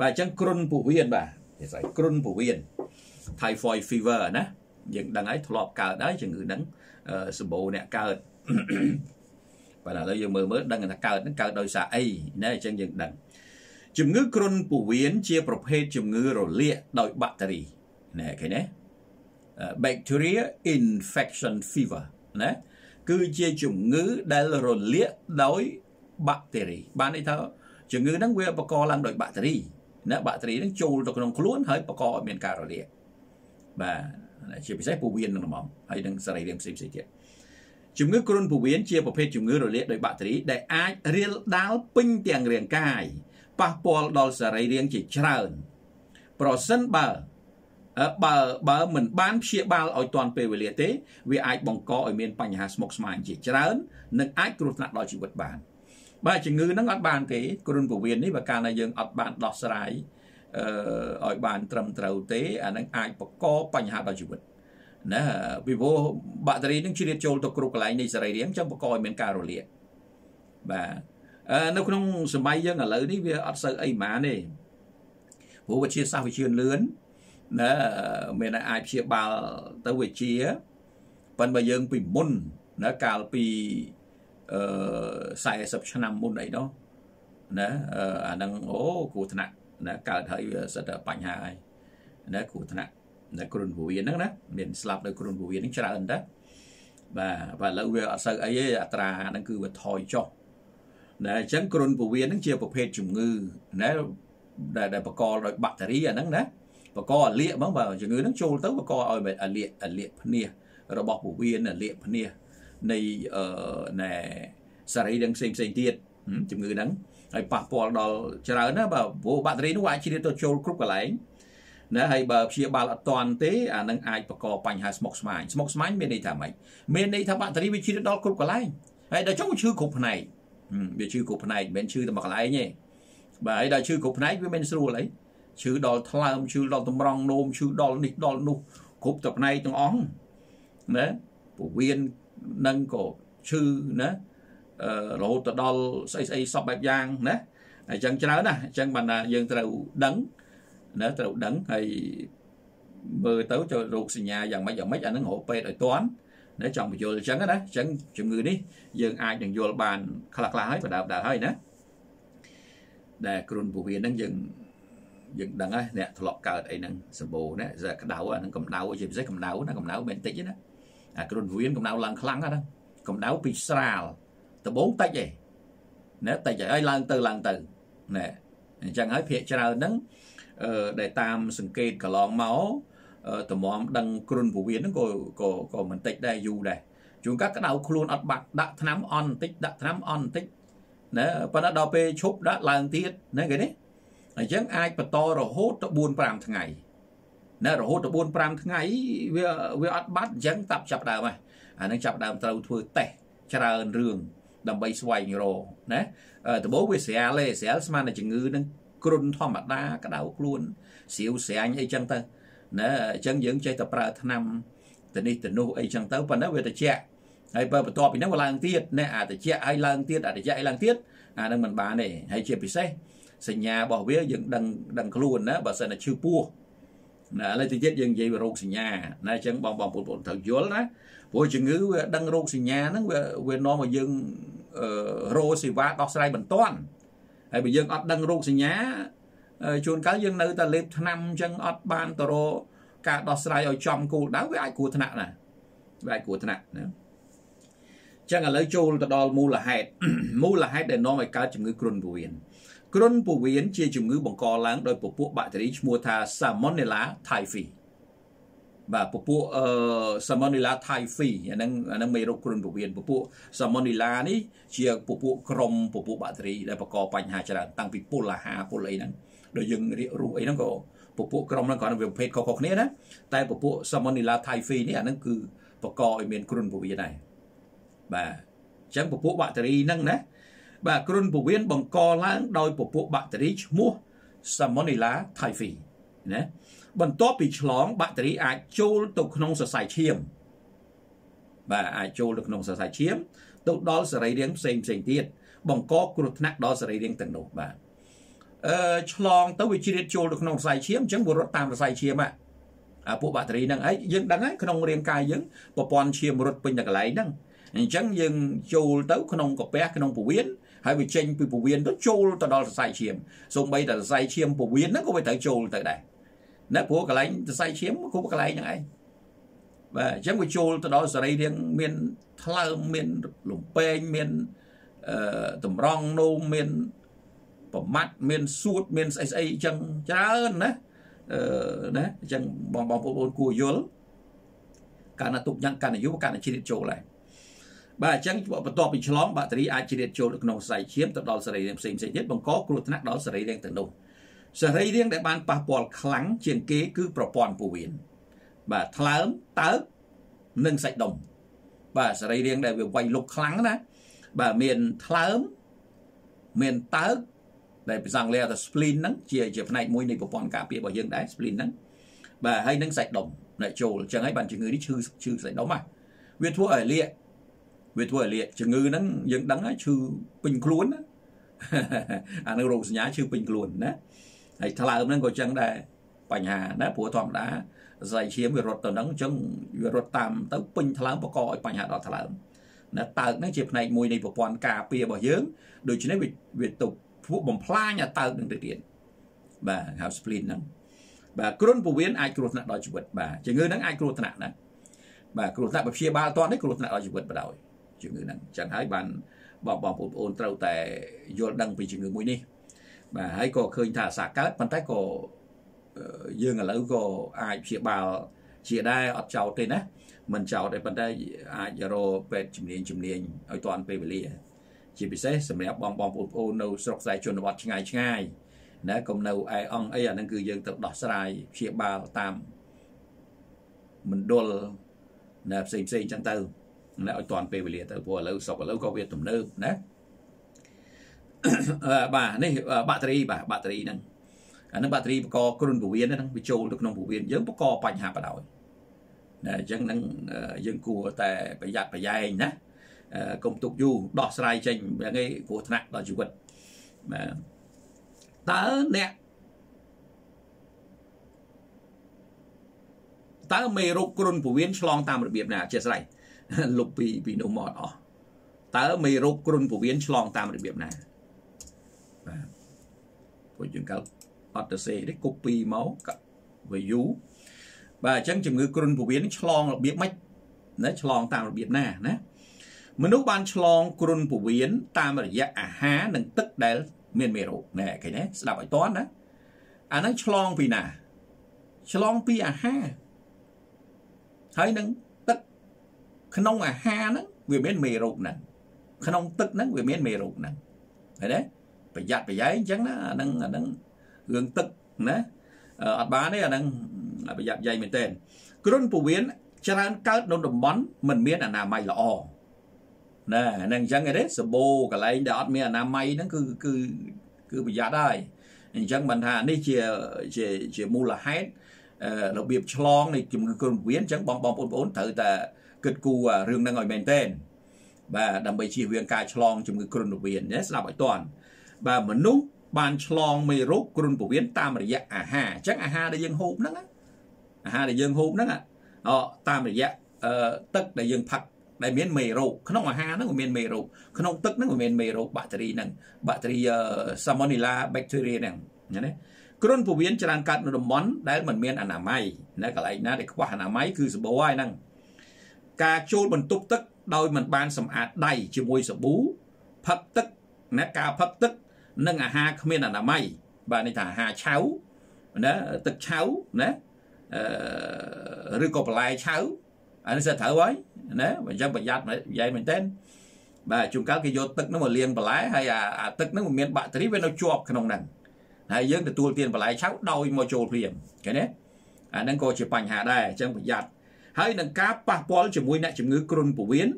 បាទអញ្ចឹងគ្រុនពោះវៀនបាទគេស្អីគ្រុនពោះវៀន typhoid fever ណាយើងដឹងហើយធ្លាប់កើតហើយជំងឺហ្នឹងសម្បូរអ្នកកើតបាទឥឡូវយើងមើលមើលដឹងថាកើតហ្នឹងកើតដោយសារអីណាអញ្ចឹងយើងដឹងជំងឺគ្រុនពោះវៀនជាប្រភេទជំងឺរលាកដោយបាក់តេរីណែឃើញទេ bacteria infection fever ណាគឺជាជំងឺដែលរលាកដោយបាក់តេរីបានន័យថាជំងឺហ្នឹងវាបង្កឡើងដោយបាក់តេរីណាបាក់តេរីហ្នឹងចូលទៅក្នុងខ្លួនហើយបង្កឲ្យមានការរលាកបាទជាពិសេសពោះវៀននឹងហ្មងហើយនឹងសរីរាង្គផ្សេងៗទៀតជំងឺគ្រុនពោះវៀនជាប្រភេទជំងឺរលាកដោយបាក់តេរីដែលអាចរាលដាលពេញទាំងរាងកាយប៉ះពាល់ដល់សរីរាង្គជាច្រើន ប្រសិនបើ បើបើមិនបានព្យាបាលឲ្យទាន់ពេលវេលាទេ វាអាចបង្កឲ្យមានបញ្ហាស្មុគស្មាញជាច្រើននិងអាចគ្រោះថ្នាក់ដល់ជីវិតបានបាទជំងឺហ្នឹងអត់បានទេគ្រុនពោះវៀននេះបើកាលណាយើងអត់បានដោះស្រាយអឺឲ្យបានត្រឹមត្រូវទេអានឹងអាចបង្កបញ្ហាដល់ជីវិតណាពីព្រោះបាក់តេរីនឹងជ្រៀតចូលទៅគ្រប់កន្លែងនៃសរីរាង្គចឹងបង្កឲ្យមានការរលាកបាទនៅក្នុងសម័យយើងឥឡូវនេះវាអត់សូវអីហ្មងទេព្រោះវិទ្យាសាស្ត្រវាជឿនលឿន ណាមានអាចព្យាបាលទៅវិជាប៉ុន្តែយើងពីមុនណាកាលពីអឺ40ឆ្នាំមុនអីនោះណាអាហ្នឹងអូគ្រោះថ្នាក់ណាកើតហើយវាសិតតែបញ្ហាហើយណាគ្រោះថ្នាក់នៅគ្រុនពវៀនហ្នឹងណាមានស្លាប់នៅគ្រុនពវៀនហ្នឹងច្រើនតាបាទបាទឥឡូវវាអត់សូវអីទេអត្រាហ្នឹងគឺវាថយចុះណាអញ្ចឹងគ្រុនពវៀនហ្នឹងជាប្រភេទជំងឺណាដែលដែលបកលដោយបាក់តេរីអាហ្នឹងណា បកអាលៀកហ្មងបើជំងឺហ្នឹងចូលទៅបកឲ្យអាលៀកអាលៀកភ្នាះរបស់ពវៀនអាលៀកភ្នាះនៃអឺណែសរីរាង្គផ្សេងផ្សេងទៀតជំងឺហ្នឹងហើយប៉ះពាល់ដល់ច្រើនណាបើព្រោះបាក់តេរីនោះអាចជ្រៀតទៅចូលគ្រប់កន្លែងណាហើយបើព្យាបាលអត់តាន់ទេអានឹងអាចបង្កបញ្ហាស្មុកស្មាញស្មុកស្មាញមានន័យថាម៉េចមានន័យថាបាក់តេរីវាជ្រៀតដល់គ្រប់កន្លែងហើយដល់ចុងឈឺគ្រប់ផ្នែកវាឈឺគ្រប់ផ្នែកមិនមែនឈឺតែមួយកន្លែងទេបាទហើយដល់ឈឺគ្រប់ផ្នែកវាមិនស្រួលអី ឈឺដល់ថ្លើមឈឺដល់តម្រង់នោមឈឺដល់នេះដល់នោះគ្រប់តែផ្នែកទាំងអស់ណាពោះវៀននឹងក៏ឈឺណាអឺរហូតទៅដល់ស្អីស្អីសពបែបយ៉ាងណាអញ្ចឹងច្រើនណាអញ្ចឹងបានថាយើងត្រូវដឹងណាត្រូវដឹងហើយមើលទៅចូលរោគសញ្ញាយ៉ាងម៉េចយ៉ាងម៉េចអានឹងរកពេទ្យឲ្យទាន់ណាចង់បញ្យល់អញ្ចឹងណាអញ្ចឹងជំងឺនេះយើងអាចនឹងយល់បានខ្លះខ្លះហើយបដាបដាហើយណាដែលគ្រុនពោះវៀនហ្នឹងយើង យើងដឹងហើយអ្នកធ្លាប់កើតអីហ្នឹងសម្បូរណាក្តៅអាហ្នឹងកម្ដៅជាពិសេសកម្ដៅណាកម្ដៅមិនតិចទេណាអាគ្រុនពោះវៀនកម្ដៅឡើងខ្លាំងណាកម្ដៅពីស្រាលដបងតិចឯងណាតិចហើយឡើងទៅឡើងទៅណែអញ្ចឹងហើយភាកច្រើនហ្នឹងអឺដែលតាមសង្កេតកន្លងមកតម្រាំដឹងគ្រុនពវៀនហ្នឹងក៏ក៏ក៏មិនតិចដែរយូរដែរជួនកាត់ក្តៅខ្លួនអត់បាក់ដាក់ថ្នាំអន់បន្តិចដាក់ថ្នាំអន់បន្តិចណាប៉ុន្តែដល់ពេលឈប់ដាក់ឡើងទៀតណាគេនេះ អញ្ចឹងអាចបន្តរហូតទៅ4 5ថ្ងៃណារហូតទៅ4 5ថ្ងៃវាវាអត់បាត់អញ្ចឹងតាប់ចាប់ដើមហើយអានឹងចាប់ដើមត្រូវធ្វើតេស្តច្រើនរឿងដើម្បីស្វែងរកណាដំបូងវាស្រាលទេស្រាលស្មានតែជំងឺនឹងគ្រុនធម្មតាក្តៅខ្លួនសៀវស្រាញអីចឹងទៅណាអញ្ចឹងយើងចេះតែប្រើថ្នាំទៅនេះទៅនោះអីចឹងទៅប៉ុន្តែវាត្រជាក់ហើយបើបន្ទាប់ពីហ្នឹងវាឡើងទៀតណាអាត្រជាក់ហើយឡើងទៀតអាត្រជាក់ហើយឡើងទៀតអានឹងមិនបានទេហើយជាពិសេស សញ្ញារបស់វាយើងដឹងដឹងខ្លួនណាបើសិនតែឈឺពោះណាឥឡូវទៅទៀតយើងនិយាយពីរោគសញ្ញាណាអញ្ចឹងបងបងប្អូនត្រូវយល់ណាព្រោះជំងឺវាដឹងរោគសញ្ញាហ្នឹងវាវានាំឲ្យយើងរោសេវាដោះស្រាយបន្ទាន់ហើយបើយើងអត់ដឹងរោគសញ្ញាជួនកាលយើងនៅតែលេបថ្នាំអញ្ចឹងអត់បានទៅរកការដោះស្រាយឲ្យចំគោលដៅវាអាចគ្រោះថ្នាក់ណាវាអាចគ្រោះថ្នាក់ណាចឹងឥឡូវចូលទៅដល់មូលហេតុមូលហេតុដែលនាំឲ្យកើតជំងឺគ្រុនពោះវៀន គ្រុនពោះវៀនជាជំងឺបង្កឡើងដោយពពួកបាក់តេរីឈ្មោះថា Salmonella typhi បាទពពួកអឺ Salmonella typhi អាហ្នឹងអាហ្នឹងមេរោគគ្រុនពោះវៀនពពួក Salmonella នេះជាពពួកក្រុមពពួកបាក់តេរីដែលបង្កបញ្ហាច្រើនតាំងពីពុលអាហារពុលអីហ្នឹងដូចយើងរៀបរូបអីហ្នឹងក៏ពពួកក្រុមហ្នឹងគ្រាន់តែវាប្រភេទខុសៗគ្នាណាតែពពួក Salmonella typhi នេះអាហ្នឹងគឺបង្កឲ្យមានគ្រុនពោះវៀនដែរបាទអញ្ចឹងពពួកបាក់តេរីហ្នឹងណា បាទគ្រុនពោះវៀនបង្កឡើងដោយពពួកបាក់តេរីឈ្មោះ Salmonella typhi ណាបន្ទាប់ពីឆ្លងបាក់តេរីអាចចូលទៅក្នុងសរសៃឈាមបាទអាចចូលទៅក្នុងសរសៃឈាមទៅដល់សរីរាង្គផ្សេងផ្សេងទៀតបង្កគ្រោះថ្នាក់ដល់សរីរាង្គទាំងនោះបាទអឺឆ្លងទៅវាជ្រៀតចូលទៅក្នុងសរសៃឈាមអញ្ចឹងវារត់តាមសរសៃឈាមហ่ะអាពួកបាក់តេរីហ្នឹងហើយយើងដឹងហើយក្នុងរាងកាយយើងប្រព័ន្ធឈាមរត់ពេញតែកន្លែងហ្នឹងអញ្ចឹងយើងចូលទៅក្នុងកាពះក្នុងពោះវៀន ហើយវាចេញពីពវៀនទៅចូលទៅដល់សរសៃឈាមសូម្បីតែសរសៃឈាមពវៀនហ្នឹងក៏វាត្រូវចូលទៅដែរណាព្រោះកន្លែងសរសៃឈាមគឺកន្លែងហ្នឹងឯងបាទអញ្ចឹងវាចូលទៅដល់សរីរាង្គមានថ្លើមមានលំពេងមានអឺតម្រង់នោមមានប្រមាត់មានសួតមានស្អីស្អីអញ្ចឹងច្រើនណាអឺណាអញ្ចឹងបងបងប្អូនគួរយល់កាលណាទុកយ៉ាងកាលណាយូរកាលណាជ្រៀតចូលហើយ បាទអញ្ចឹងបន្ទាប់ពីឆ្លងបាក់តេរីអាចជ្រៀតចូលទៅក្នុងសរសៃឈាមទៅដល់សរីរាង្គផ្សេងផ្សេងទៀតបង្កគ្រោះថ្នាក់ដល់សរីរាង្គទាំងនោះសរីរាង្គដែលបានប៉ះពាល់ខ្លាំងជាងគេគឺប្រព័ន្ធពោះវៀនបាទថ្លើមតើកនិងសាច់ដុំបាទសរីរាង្គដែលវាវាយលុកខ្លាំងណាបាទមានថ្លើមមានតើកដែលភាសាអង់គ្លេសថា spleen ហ្នឹងជាជាផ្នែកមួយនៃប្រព័ន្ធការពាររបស់យើងដែរ spleen ហ្នឹងបាទហើយនឹងសាច់ដុំដែលចូលអញ្ចឹងហើយបានជំងឺនេះឈឺឈឺសាច់ដុំហ่ะវាធ្វើឲ្យលាក វាធ្វើឲ្យលាកជំងឺហ្នឹងយើងដឹងហើយឈឺពេញខ្លួនណាអានឹងរោគសញ្ញាឈឺពេញខ្លួនណាហើយថ្លើមហ្នឹងក៏អញ្ចឹងដែរបញ្ហាណាព្រោះធម្មតាសៃឈាមវារត់ទៅហ្នឹងអញ្ចឹងវារត់តាមទៅពេញថ្លើមបកកឲ្យបញ្ហាដល់ថ្លើមណាតើកហ្នឹងជាផ្នែកមួយនៃប្រព័ន្ធការពាររបស់យើងដូច្នេះវាវាទៅពួកបំផ្លាញអាតើកនឹងទៅទៀតបាទហៅ spleen ហ្នឹងបាទគ្រុនពោះវៀនអាចគ្រោះថ្នាក់ដល់ជីវិតបាទជំងឺហ្នឹងអាចគ្រោះថ្នាក់ណាបាទគ្រោះថ្នាក់បើព្យាបាលតនេះគ្រោះថ្នាក់ដល់ជីវិតបណ្ដោយ ជំងឺហ្នឹងចឹងហើយបានបងបងប្អូនត្រូវតែយល់ដឹងពីជំងឺមួយនេះបាទហើយក៏ឃើញថាអាសាកើតប៉ុន្តែក៏យើងឥឡូវក៏អាចព្យាបាលជាដែរអត់ចោលទេណាមិនចោលទេប៉ុន្តែអាចរកពេទ្យជំនាញជំនាញឲ្យតាន់ពេលវេលា ជាពិសេសសម្រាប់បងបងប្អូននៅស្រុកស្រែជនបទឆ្ងាយឆ្ងាយណាកុំនៅឯអង្គអីអាហ្នឹងគឺយើងទៅដោះស្រាយព្យាបាលតាមមណ្ឌលណាផ្សេងផ្សេងអញ្ចឹងទៅ ណាឲ្យតាន់ពេលវេលាទៅព្រោះឥឡូវស្រុកឥឡូវក៏វាទំនើបណាបាទនេះបាក់តេរីបាទបាក់តេរីហ្នឹងអានឹងបាក់តេរីបកគ្រុនពោះវៀនហ្នឹងវាចូលទៅក្នុងពោះវៀនយើងបកបញ្ហាបដ ாய் ណាអញ្ចឹងនឹងយើងគួរតែប្រយ័ត្នប្រយែងណាកុំទុកយូរដោះស្រាយចេញយ៉ាងនេះគ្រោះថ្នាក់ដល់ជីវិតបាទតើអ្នកតើមេរោគគ្រុនពោះវៀនឆ្លងតាមរបៀបណាអធិស្ឋាន លុបពីពីនោះមកអស់តើមេរោគគ្រុនពោះវៀនឆ្លងតាមរបៀបណាបាទពួកយើងកើតអត់ទៅសេទេ copy មកវាយូបាទអញ្ចឹងជំងឺគ្រុនពោះវៀនឆ្លងរបៀបម៉េចណាឆ្លងតាមរបៀបណាណាមនុស្សបានឆ្លងគ្រុនពោះវៀនតាមរយៈអាហារនិងទឹកដែលមានមេរោគណែឃើញទេស្ដាប់ឲ្យតន់ណាអាហ្នឹងឆ្លងពីណា ឆ្លងពីអាហារហើយនឹងទឹ កក្នុងអាហារហ្នឹងវាមានមេរោគហ្នឹងក្នុងទឹកហ្នឹងវាមានមេរោគហ្នឹងឃើញទេប្រយ័ត្នប្រយែងអញ្ចឹងណាអាហ្នឹងអាហ្នឹងរឿងទឹកណាអត់បានទេអាហ្នឹងប្រយ័ត្នប្រយែងមែនទែនគ្រុនពវៀនច្រើនកើតនៅតំបន់មិនមានអនាម័យល្អណាហ្នឹងអញ្ចឹងទេសបោកន្លែងដែលអត់មានអនាម័យហ្នឹងគឺគឺគឺប្រយ័ត្នហើយអញ្ចឹងបានថានេះជាជាជាមូលហេតុរបៀបឆ្លងនៃជំងឺគ្រុនពោះវៀនអញ្ចឹងបងបងប្អូនត្រូវតែ គិតគូររឿងហ្នឹងឲ្យមែនទែនបាទដើម្បីជៀសវាងការឆ្លងជំងឺគ្រុនពោះវៀនណាស្ដាប់ឲ្យតន់បាទមនុស្សបានឆ្លងមេរោគគ្រុនពោះវៀនតាមរយៈអាហារអញ្ចឹងអាហារដែលយើងហូបហ្នឹងអាហារដែលយើងហូបហ្នឹងអតាមរយៈទឹកដែលយើងផឹកដែលមានមេរោគក្នុងអាហារហ្នឹងវាមានមេរោគក្នុងទឹកហ្នឹងវាមានមេរោគបាក់តេរីហ្នឹងបាក់តេរី Salmonella bacteria ហ្នឹងណាគ្រុនពោះវៀនច្រើនកើតនៅតំបន់ដែលមិនមានអនាម័យនៅកន្លែងណាដែលខ្វះអនាម័យគឺសបោហើយហ្នឹង ការចូលបន្ទប់ទឹកដោយមិនបានសម្អាតដៃជាមួយសាប៊ូផឹកទឹកណាការផឹកទឹក និងអាហារគ្មានអនាម័យបាទនេះថាអាហារឆៅណាទឹកឆៅណាអឺឬក៏បន្លែឆៅអានេះសិតត្រូវហើយណាអញ្ចឹងប្រយ័ត្ននិយាយមែនតើបាទជួនកាលគេយកទឹកនោះមកលាងបន្លែហើយអាទឹកនោះមានបាក់តេរីវានៅជាប់ក្នុងហ្នឹងហើយយើងទទួលទានបន្លែឆៅដោយមកចូលព្រាមឃើញទេអាហ្នឹងក៏ជាបញ្ហាដែរអញ្ចឹងប្រយ័ត្ន ហើយនឹងការប៉ះពាល់ជាមួយអ្នកជំងឺគ្រុនពោះវៀន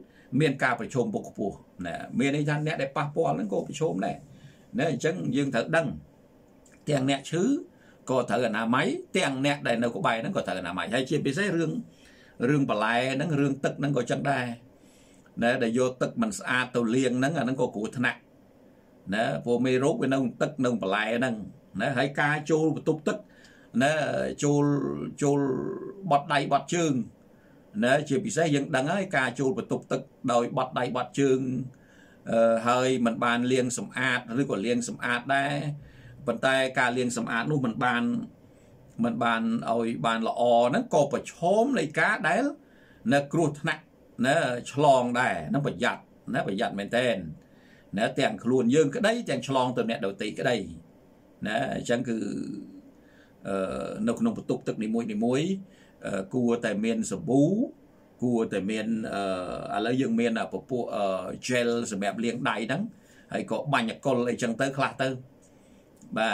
មានការប្រឈមពុកខ្ពស់ណាមានន័យថាអ្នកដែលប៉ះពាល់ហ្នឹងក៏ប្រឈមដែរណាអញ្ចឹងយើងត្រូវដឹងទាំងអ្នកឈឺក៏ត្រូវអនាម័យទាំងអ្នកដែលនៅក្បែរហ្នឹងក៏ត្រូវអនាម័យហើយជាពិសេសរឿងរឿងបន្លែហ្នឹងរឿងទឹកហ្នឹងក៏ចឹងដែរណាដែលយកទឹកមិនស្អាតទៅលាងហ្នឹងអាហ្នឹងក៏គ្រោះថ្នាក់ណាព្រោះមេរោគវានៅទឹកនៅបន្លែហ្នឹងណាហើយការចូលបន្ទប់ទឹកណាចូលចូលបត់ដៃបត់ជើង ណាជាពិសេសយើងដឹងហើយការចូលបន្ទប់ទឹកដោយបត់ដៃបត់ជើង អឺហើយมันបានលាងសម្អាតឬក៏លាងសម្អាតដែរប៉ុន្តែការលាងសម្អាតនោះมันបានมันបានឲ្យបានល្អហ្នឹងក៏ប្រឈមនៃការដែលនៅគ្រោះថ្នាក់ណាឆ្លងដែរនឹងប្រយ័ត្នណាប្រយ័ត្នមែនតើណាទាំងខ្លួនយើងក្តីទាំងឆ្លងទៅអ្នកដទៃក្តីណាអញ្ចឹងគឺអឺនៅក្នុងបន្ទប់ទឹកនីមួយនីមួយ គួរតែមានសាប៊ូគួរតែមានអឺឥឡូវយើងមានពពួក gel សម្រាប់លាងដៃហ្នឹងហើយក៏បាញ់អកុលអីចឹងទៅខ្លះទៅបា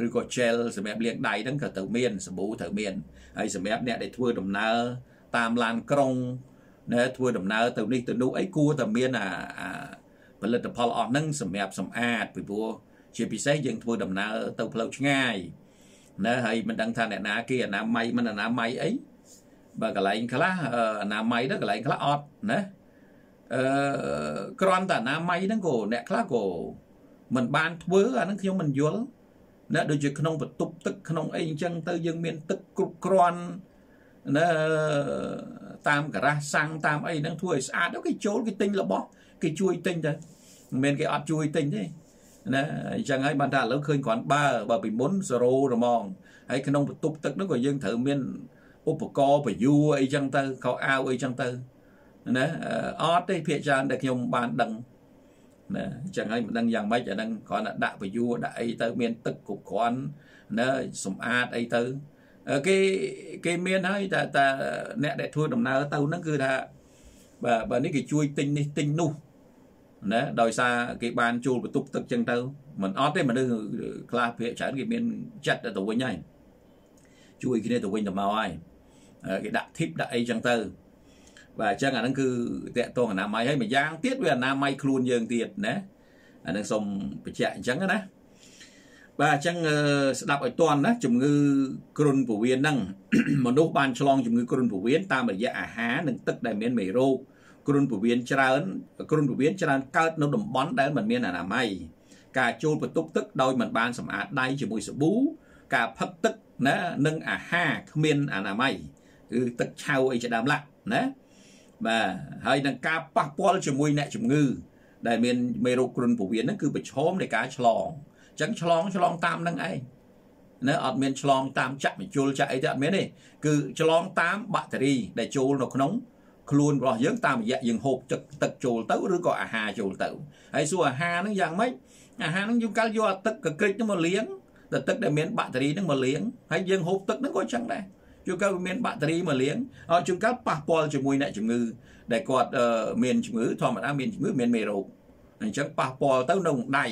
ទឬក៏ gel សម្រាប់លាងដៃហ្នឹងក៏ត្រូវមានសាប៊ូត្រូវមានហើយសម្រាប់អ្នកដែលធ្វើដំណើរតាមឡានក្រុងណាធ្វើដំណើរទៅនេះទៅនោះអីគួរតែមានអាផលិតផលអស់ហ្នឹងសម្រាប់សម្អាតពីព្រោះជាពិសេសយើងធ្វើដំណើរទៅផ្លូវឆ្ងាយ ណាហើយមិនដឹងថាអ្នកណាគេអនាម័យមិនអនាម័យអីបើកន្លែងខ្លះអនាម័យទៅកន្លែងខ្លះអត់ណាអឺគ្រាន់តែអនាម័យហ្នឹងក៏អ្នកខ្លះក៏មិនបានធ្វើអាហ្នឹងខ្ញុំមិនយល់ណាដូចជាក្នុងបន្ទប់ទឹកក្នុងអីអញ្ចឹងទៅយើងមានទឹកគ្រប់គ្រាន់ណាតាមការ៉ាសសាំងតាមអីហ្នឹងធ្វើឲ្យស្អាតទៅគេចូលគេទិញរបស់គេជួយទិញទៅមិនមែនគេអត់ជួយទិញទេ ណាអញ្ចឹងហើយបានថាឥឡូវឃើញគ្រាន់បើបើពីមុន0ហ្មងហើយក្នុងបន្ទប់ទឹកហ្នឹងក៏យើងត្រូវមានឧបករណ៍បញ្យួរអីចឹងទៅខោអាវអីចឹងទៅណាអត់ទេភាកច្រើនដែលខ្ញុំបានដឹងណាអញ្ចឹងហើយមិនដឹងយ៉ាងម៉េចអាហ្នឹងគ្រាន់តែដាក់បញ្យួរដាក់អីទៅមានទឹកគ្រប់គ្រាន់ណាសម្អាតអីទៅគេគេមានហើយតែតែអ្នកដែលធ្វើដំណើរទៅហ្នឹងគឺថាបាទបើនេះគេជួយទិញនេះទិញនោះ ណាដោយសារគេបានជួលបន្ទប់ទឹកចឹងទៅមិនអត់ទេមនុស្សខ្លះភាគច្រើនគេមានចិត្តទៅវិញហើយជួយគ្នាទៅវិញទៅមកហើយគេដាក់ tip ដាក់អីចឹងទៅបាទអញ្ចឹងអាហ្នឹងគឺតកតងអនាម័យហើយម្យ៉ាងទៀតវាអនាម័យខ្លួនយើងទៀតណាអាហ្នឹងសូមបញ្ជាក់អញ្ចឹងណាបាទអញ្ចឹងស្ដាប់ឲ្យតន់ណាជំងឺគ្រុនពោះវៀនហ្នឹងមនុស្សបានឆ្លងជំងឺគ្រុនពោះវៀនតាមរយៈអាហារនិងទឹកដែលមានមេរោគ គ្រុនពោះវៀនច្រើនគ្រុនពោះវៀនច្រើនកើតនៅតំបន់ដែលមិនមានអនាម័យការចូលបន្ទប់ទឹកដោយមិនបានសម្អាតដៃជាមួយសាប៊ូការផឹកទឹកណានិងអាហារគ្មានអនាម័យគឺទឹកឆៅអីជាដើមឡាក់ណាបាទហើយនឹងការប៉ះពាល់ជាមួយអ្នកជំងឺដែលមានមេរោគគ្រុនពោះវៀនហ្នឹងគឺប្រឈមនៃការឆ្លងអញ្ចឹងឆ្លងឆ្លងតាមនឹងឯងណាអត់មានឆ្លងតាមចាក់មជុលចាក់អីទេអត់មានទេគឺឆ្លងតាមបាក់តេរីដែលចូលនៅក្នុង ខ្លួនរបស់យើងតាមរយៈយើងហូបទឹកទឹកចូលទៅឬក៏អាហារចូលទៅហើយសួរអាហារហ្នឹងយ៉ាងម៉េចអាហារហ្នឹងយើងកាលយកទឹកកក្រិចហ្នឹងមកលាងតែទឹកដែលមានបាក់តេរីហ្នឹងមកលាងហើយយើងហូបទឹកហ្នឹងក៏ចឹងដែរជួនកាលវាមានបាក់តេរីមកលាងអត់ជួនកាលប៉ះពាល់ជាមួយអ្នកជំងឺដែលគាត់មានជំងឺធម្មតាមានជំងឺមានមេរោគអញ្ចឹងប៉ះពាល់ទៅនៅដៃ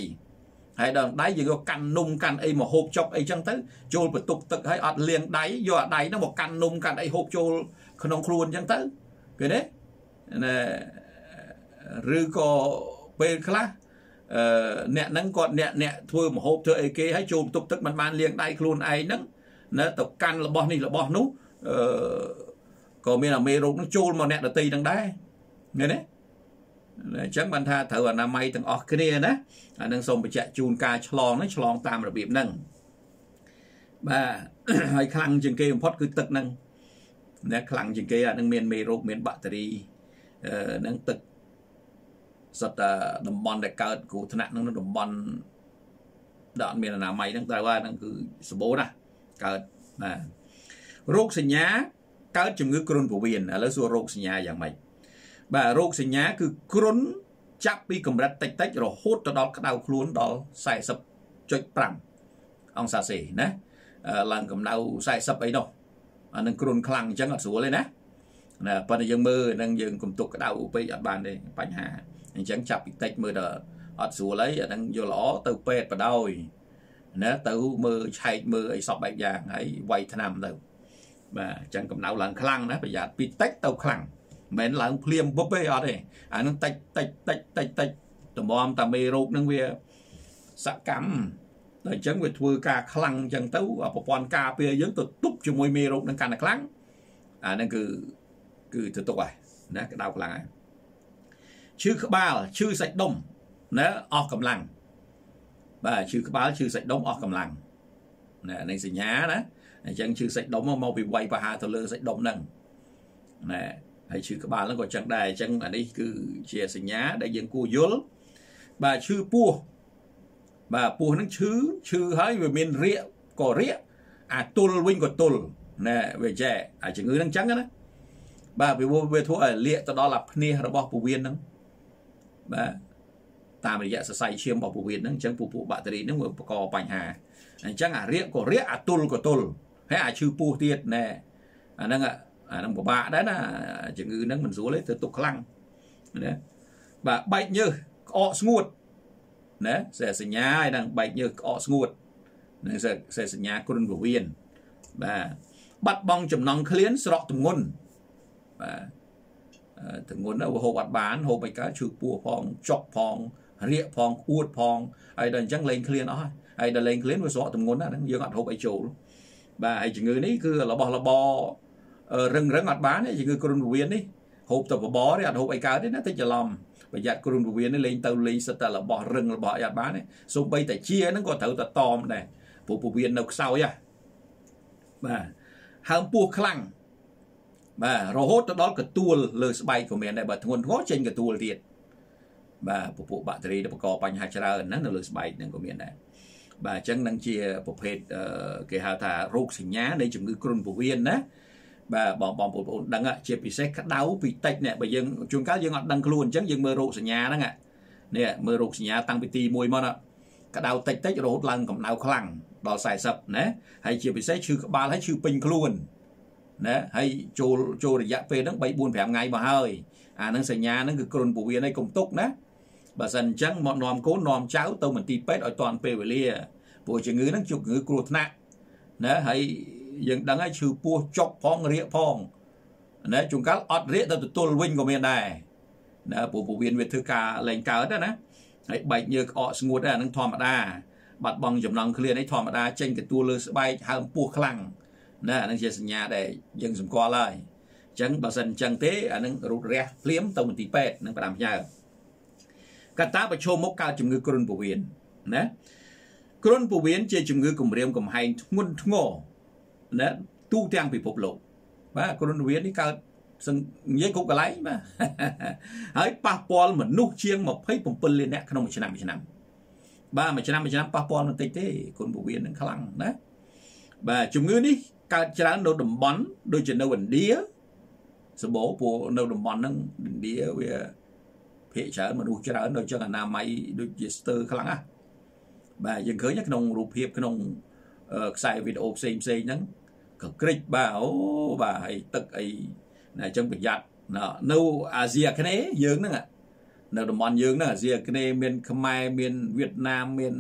ហើយដល់ដៃយើងយកកាន់នំកាន់អីមកហូបចុកអីចឹងទៅចូលបន្ទប់ទឹកហើយអត់លាងដៃយកអាដៃហ្នឹងមកកាន់នំកាន់អីហូបចូលក្នុងខ្លួនចឹងទៅ ឃើញទេណែឬក៏ពេលខ្លះអឺអ្នកហ្នឹងគាត់អ្នកអ្នកធ្វើមហូបធ្វើអីគេហើយចូលបន្ទប់ទឹកមិនបានលាងដៃខ្លួនឯងហ្នឹងណាទៅកាន់របស់នេះរបស់នោះអឺក៏មានអាមេរោគនឹងចូលមកអ្នកដតីនឹងដែរឃើញទេអញ្ចឹងបានថាត្រូវអនាម័យទាំងអស់គ្នាណាអានឹងសូមបញ្ជាក់ជូនការឆ្លងហ្នឹងឆ្លងតាមរបៀបហ្នឹងបាទហើយខ្លាំងជាងគេបំផុតគឺទឹកហ្នឹង ណាខ្លាំងជាងគេអានឹងមានមេរោគមានបាក់តេរីអឺនឹងទឹកសត្វតែតំបន់ដែលកើតគ្រោះថ្នាក់ហ្នឹងតំបន់ដែលអត់មានអនាម័យហ្នឹងត្រូវហើយហ្នឹងគឺសម្បូរណាកើតបាទរោគសញ្ញាកើតជំងឺគ្រុនពោះវៀនឥឡូវសួររោគសញ្ញាយ៉ាងម៉េចបាទរោគសញ្ញាគឺគ្រុនចាប់ពីកម្រិតតិចតិចរហូតទៅដល់ក្តៅខ្លួនដល់40.5អង្សាសេណាឡើងកម្ដៅ40អីនោះ អានឹងគ្រុនខ្លាំងអញ្ចឹងអត់ស្រួលទេណាណាប៉ុន្តែយើងមើលនឹងយើងកុំទុកក្តៅពេកអត់បានទេបញ្ហាអញ្ចឹងចាប់ពីតិចមើលដល់អត់ស្រួលអីអានឹងយកល្អទៅពេទ្យបដ ாய் ណាទៅមើលឆែកមើលអីសពបែបយ៉ាងហើយវាយថ្នាំទៅបាទអញ្ចឹងកម្ដៅឡើងខ្លាំងណាប្រយ័ត្នពីតិចទៅខ្លាំងមិនឡើងភ្លាមពុបទេអត់ទេអានឹងតិចតិចតិចតិចតិចតម្រាំតាមេរោគនឹងវាសកម្ម តែអញ្ចឹងវាធ្វើការខ្លាំងអញ្ចឹងទៅប្រព័ន្ធការពារយើងទៅទប់ជាមួយមេរោគនឹងកាន់តែខ្លាំងអានឹងគឺគឺទៅទុកហើយណាក្តៅខ្លាំងហើយឈឺក្បាលឈឺសាច់ដុំណាអស់កម្លាំងបាទឈឺក្បាលឈឺសាច់ដុំអស់កម្លាំងណានេះសញ្ញាណាអញ្ចឹងឈឺសាច់ដុំមកពីវាយប្រហារទៅលើសាច់ដុំហ្នឹងណាហើយឈឺក្បាលហ្នឹងក៏ចឹងដែរអញ្ចឹងអានេះគឺជាសញ្ញាដែលយើងគួរយល់បាទឈឺពោះ បាទពោះហ្នឹងឈឺឈឺហើយវាមានរាកក៏រាកអាទល់វិញក៏ទល់ណែវាចែអាជំងឺហ្នឹងចឹងណាបាទពីវាធ្វើឲ្យលាកទៅដល់អាភ្នាសរបស់ពោះវៀនហ្នឹងបាទតាមរយៈសរសៃឈាមរបស់ពោះវៀនហ្នឹងអញ្ចឹងពពួកបាក់តេរីហ្នឹងវាបង្កបញ្ហាអញ្ចឹងអារាកក៏រាកអាទល់ក៏ទល់ហើយអាឈឺពោះទៀតណែអាហ្នឹងអាហ្នឹងពិបាកដែរណាជំងឺហ្នឹងមិនស្រួលទេទៅទុកខ្លាំងណាបាទបែកញើសក្អកស្ងួត ណាសេសញ្ញាឲ្យនឹងបែកញើសក្អកស្ងួតនឹងសេសញ្ញាគ្រុនពវៀនបាទបាត់បង់ចំណងឃ្លានស្រកទម្ងន់បាទទម្ងន់ទៅហូបអត់បានហូបឲ្យកើតឈឺពោះផងចុកផងរាកផងអួតផងហើយដល់អញ្ចឹងលេងឃ្លានអស់ហើយដល់លេងឃ្លានវាស្រកទម្ងន់ហ្នឹងយើងអត់ហូបអីចូលបាទហើយជំងឺនេះគឺរបស់របររឹងរឹងអត់បានទេជំងឺគ្រុនពវៀននេះហូបទៅបបរទេអត់ហូបអីកើតទេណាតិចច្រឡំ ប្រយ័ត្នគ្រុនពវៀននេះលេងទៅលេងសិតតែរបស់រឹងរបស់អីអត់បានទេសូម្បីតែជាហ្នឹងក៏ត្រូវតែតមដែរព្រោះពវៀននៅខ្សោយហ่ะបាទហើមពោះខ្លាំងបាទរហូតទៅដល់កទួលលើស្បែកក៏មានដែរបើធ្ងន់ធ្ងរចេញកទួលទៀតបាទពពួកបាក់តេរីដែលបង្កបញ្ហាច្រើនណានៅលើស្បែកហ្នឹងក៏មានដែរបាទអញ្ចឹងនឹងជាប្រភេទគេហៅថារោគសញ្ញានៃជំងឺគ្រុនពោះវៀនណា បាទបងបងប្អូនដឹងជាពិសេសក្តៅពីតិចនេះបើយើងជួនកាលយើងអត់ដឹងខ្លួនអញ្ចឹងយើងមើលរោគសញ្ញាហ្នឹងនេះមើលរោគសញ្ញាតាំងពីទី1មកណាក្តៅតិចតិចរហូតឡើងកម្ដៅខ្លាំងដល់40ណាហើយជាពិសេសឈឺក្បាលហើយឈឺពេញខ្លួនណាហើយចូលចូលរយៈពេលហ្នឹង3 4 5ថ្ងៃមកហើយអាហ្នឹងសញ្ញាហ្នឹងគឺគ្រុនពោះវៀនឲ្យកុំទុកណាបើសិនអញ្ចឹងមកនាំកូននាំចៅទៅមន្ទីរពេទ្យឲ្យតាន់ពេលវេលាព្រោះជំងឺហ្នឹងជំងឺគ្រោះថ្នាក់ណាហើយ យើងដឹងហើយឈឺពោះចុកផងរាកផងណាជួនកាលអត់រាកទៅទទួលវិញក៏មានដែរណាព្រោះពោះវៀនវាធ្វើការលែងកើតណាហើយបែកញើក្អកស្ងួតអានឹងធម្មតាបាត់បង់ចំណងឃ្លាននេះធម្មតាចេញទទួលលើស្បែកហើមពោះខ្លាំងណាអានឹងជាសញ្ញាដែលយើងសម្គាល់ហើយអញ្ចឹងបើសិនអញ្ចឹងទេអានឹងរូតរះភ្លាមទៅមន្ទីរពេទ្យនឹងផ្ដាំផ្ញើកត្តាប្រឈមមុខកើតជំងឺគ្រុនពោះវៀនណាគ្រុនពោះវៀនជាជំងឺគម្រាមកំហែងធ្ងន់ធ្ងរ ណាទូទាំងពិភពលោកបាទគ្រុនពោះវៀននេះកើតសឹងនិយាយគ្រប់កន្លែងបាទហើយប៉ះពាល់មនុស្សជាង27លានអ្នកក្នុងមួយឆ្នាំមួយឆ្នាំបាទមួយឆ្នាំមួយឆ្នាំប៉ះពាល់បន្តិចទេគុណពវៀននឹងខ្លាំងណាបាទជំងឺនេះកើតច្រើននៅតំបន់ដូចជានៅឥណ្ឌាសម្បូរព្រោះនៅតំបន់ហ្នឹងឥណ្ឌាវាភាគច្រើនមនុស្សច្រើនដូចចឹងអនាម័យដូចជាស្ទើរខ្លាំងណាបាទយើងឃើញក្នុងរូបភាពក្នុង ខ្សែវីដេអូផ្សេងផ្សេងហ្នឹងក៏ក្រិចបាទអូបាទហើយទឹកអីណាអញ្ចឹងប្រយ័ត្ននៅអាស៊ីអាគ្នេយ៍យើងហ្នឹងនៅតំបន់យើងហ្នឹងអាស៊ីអាគ្នេយ៍មានខ្មែរមានវៀតណាមមាន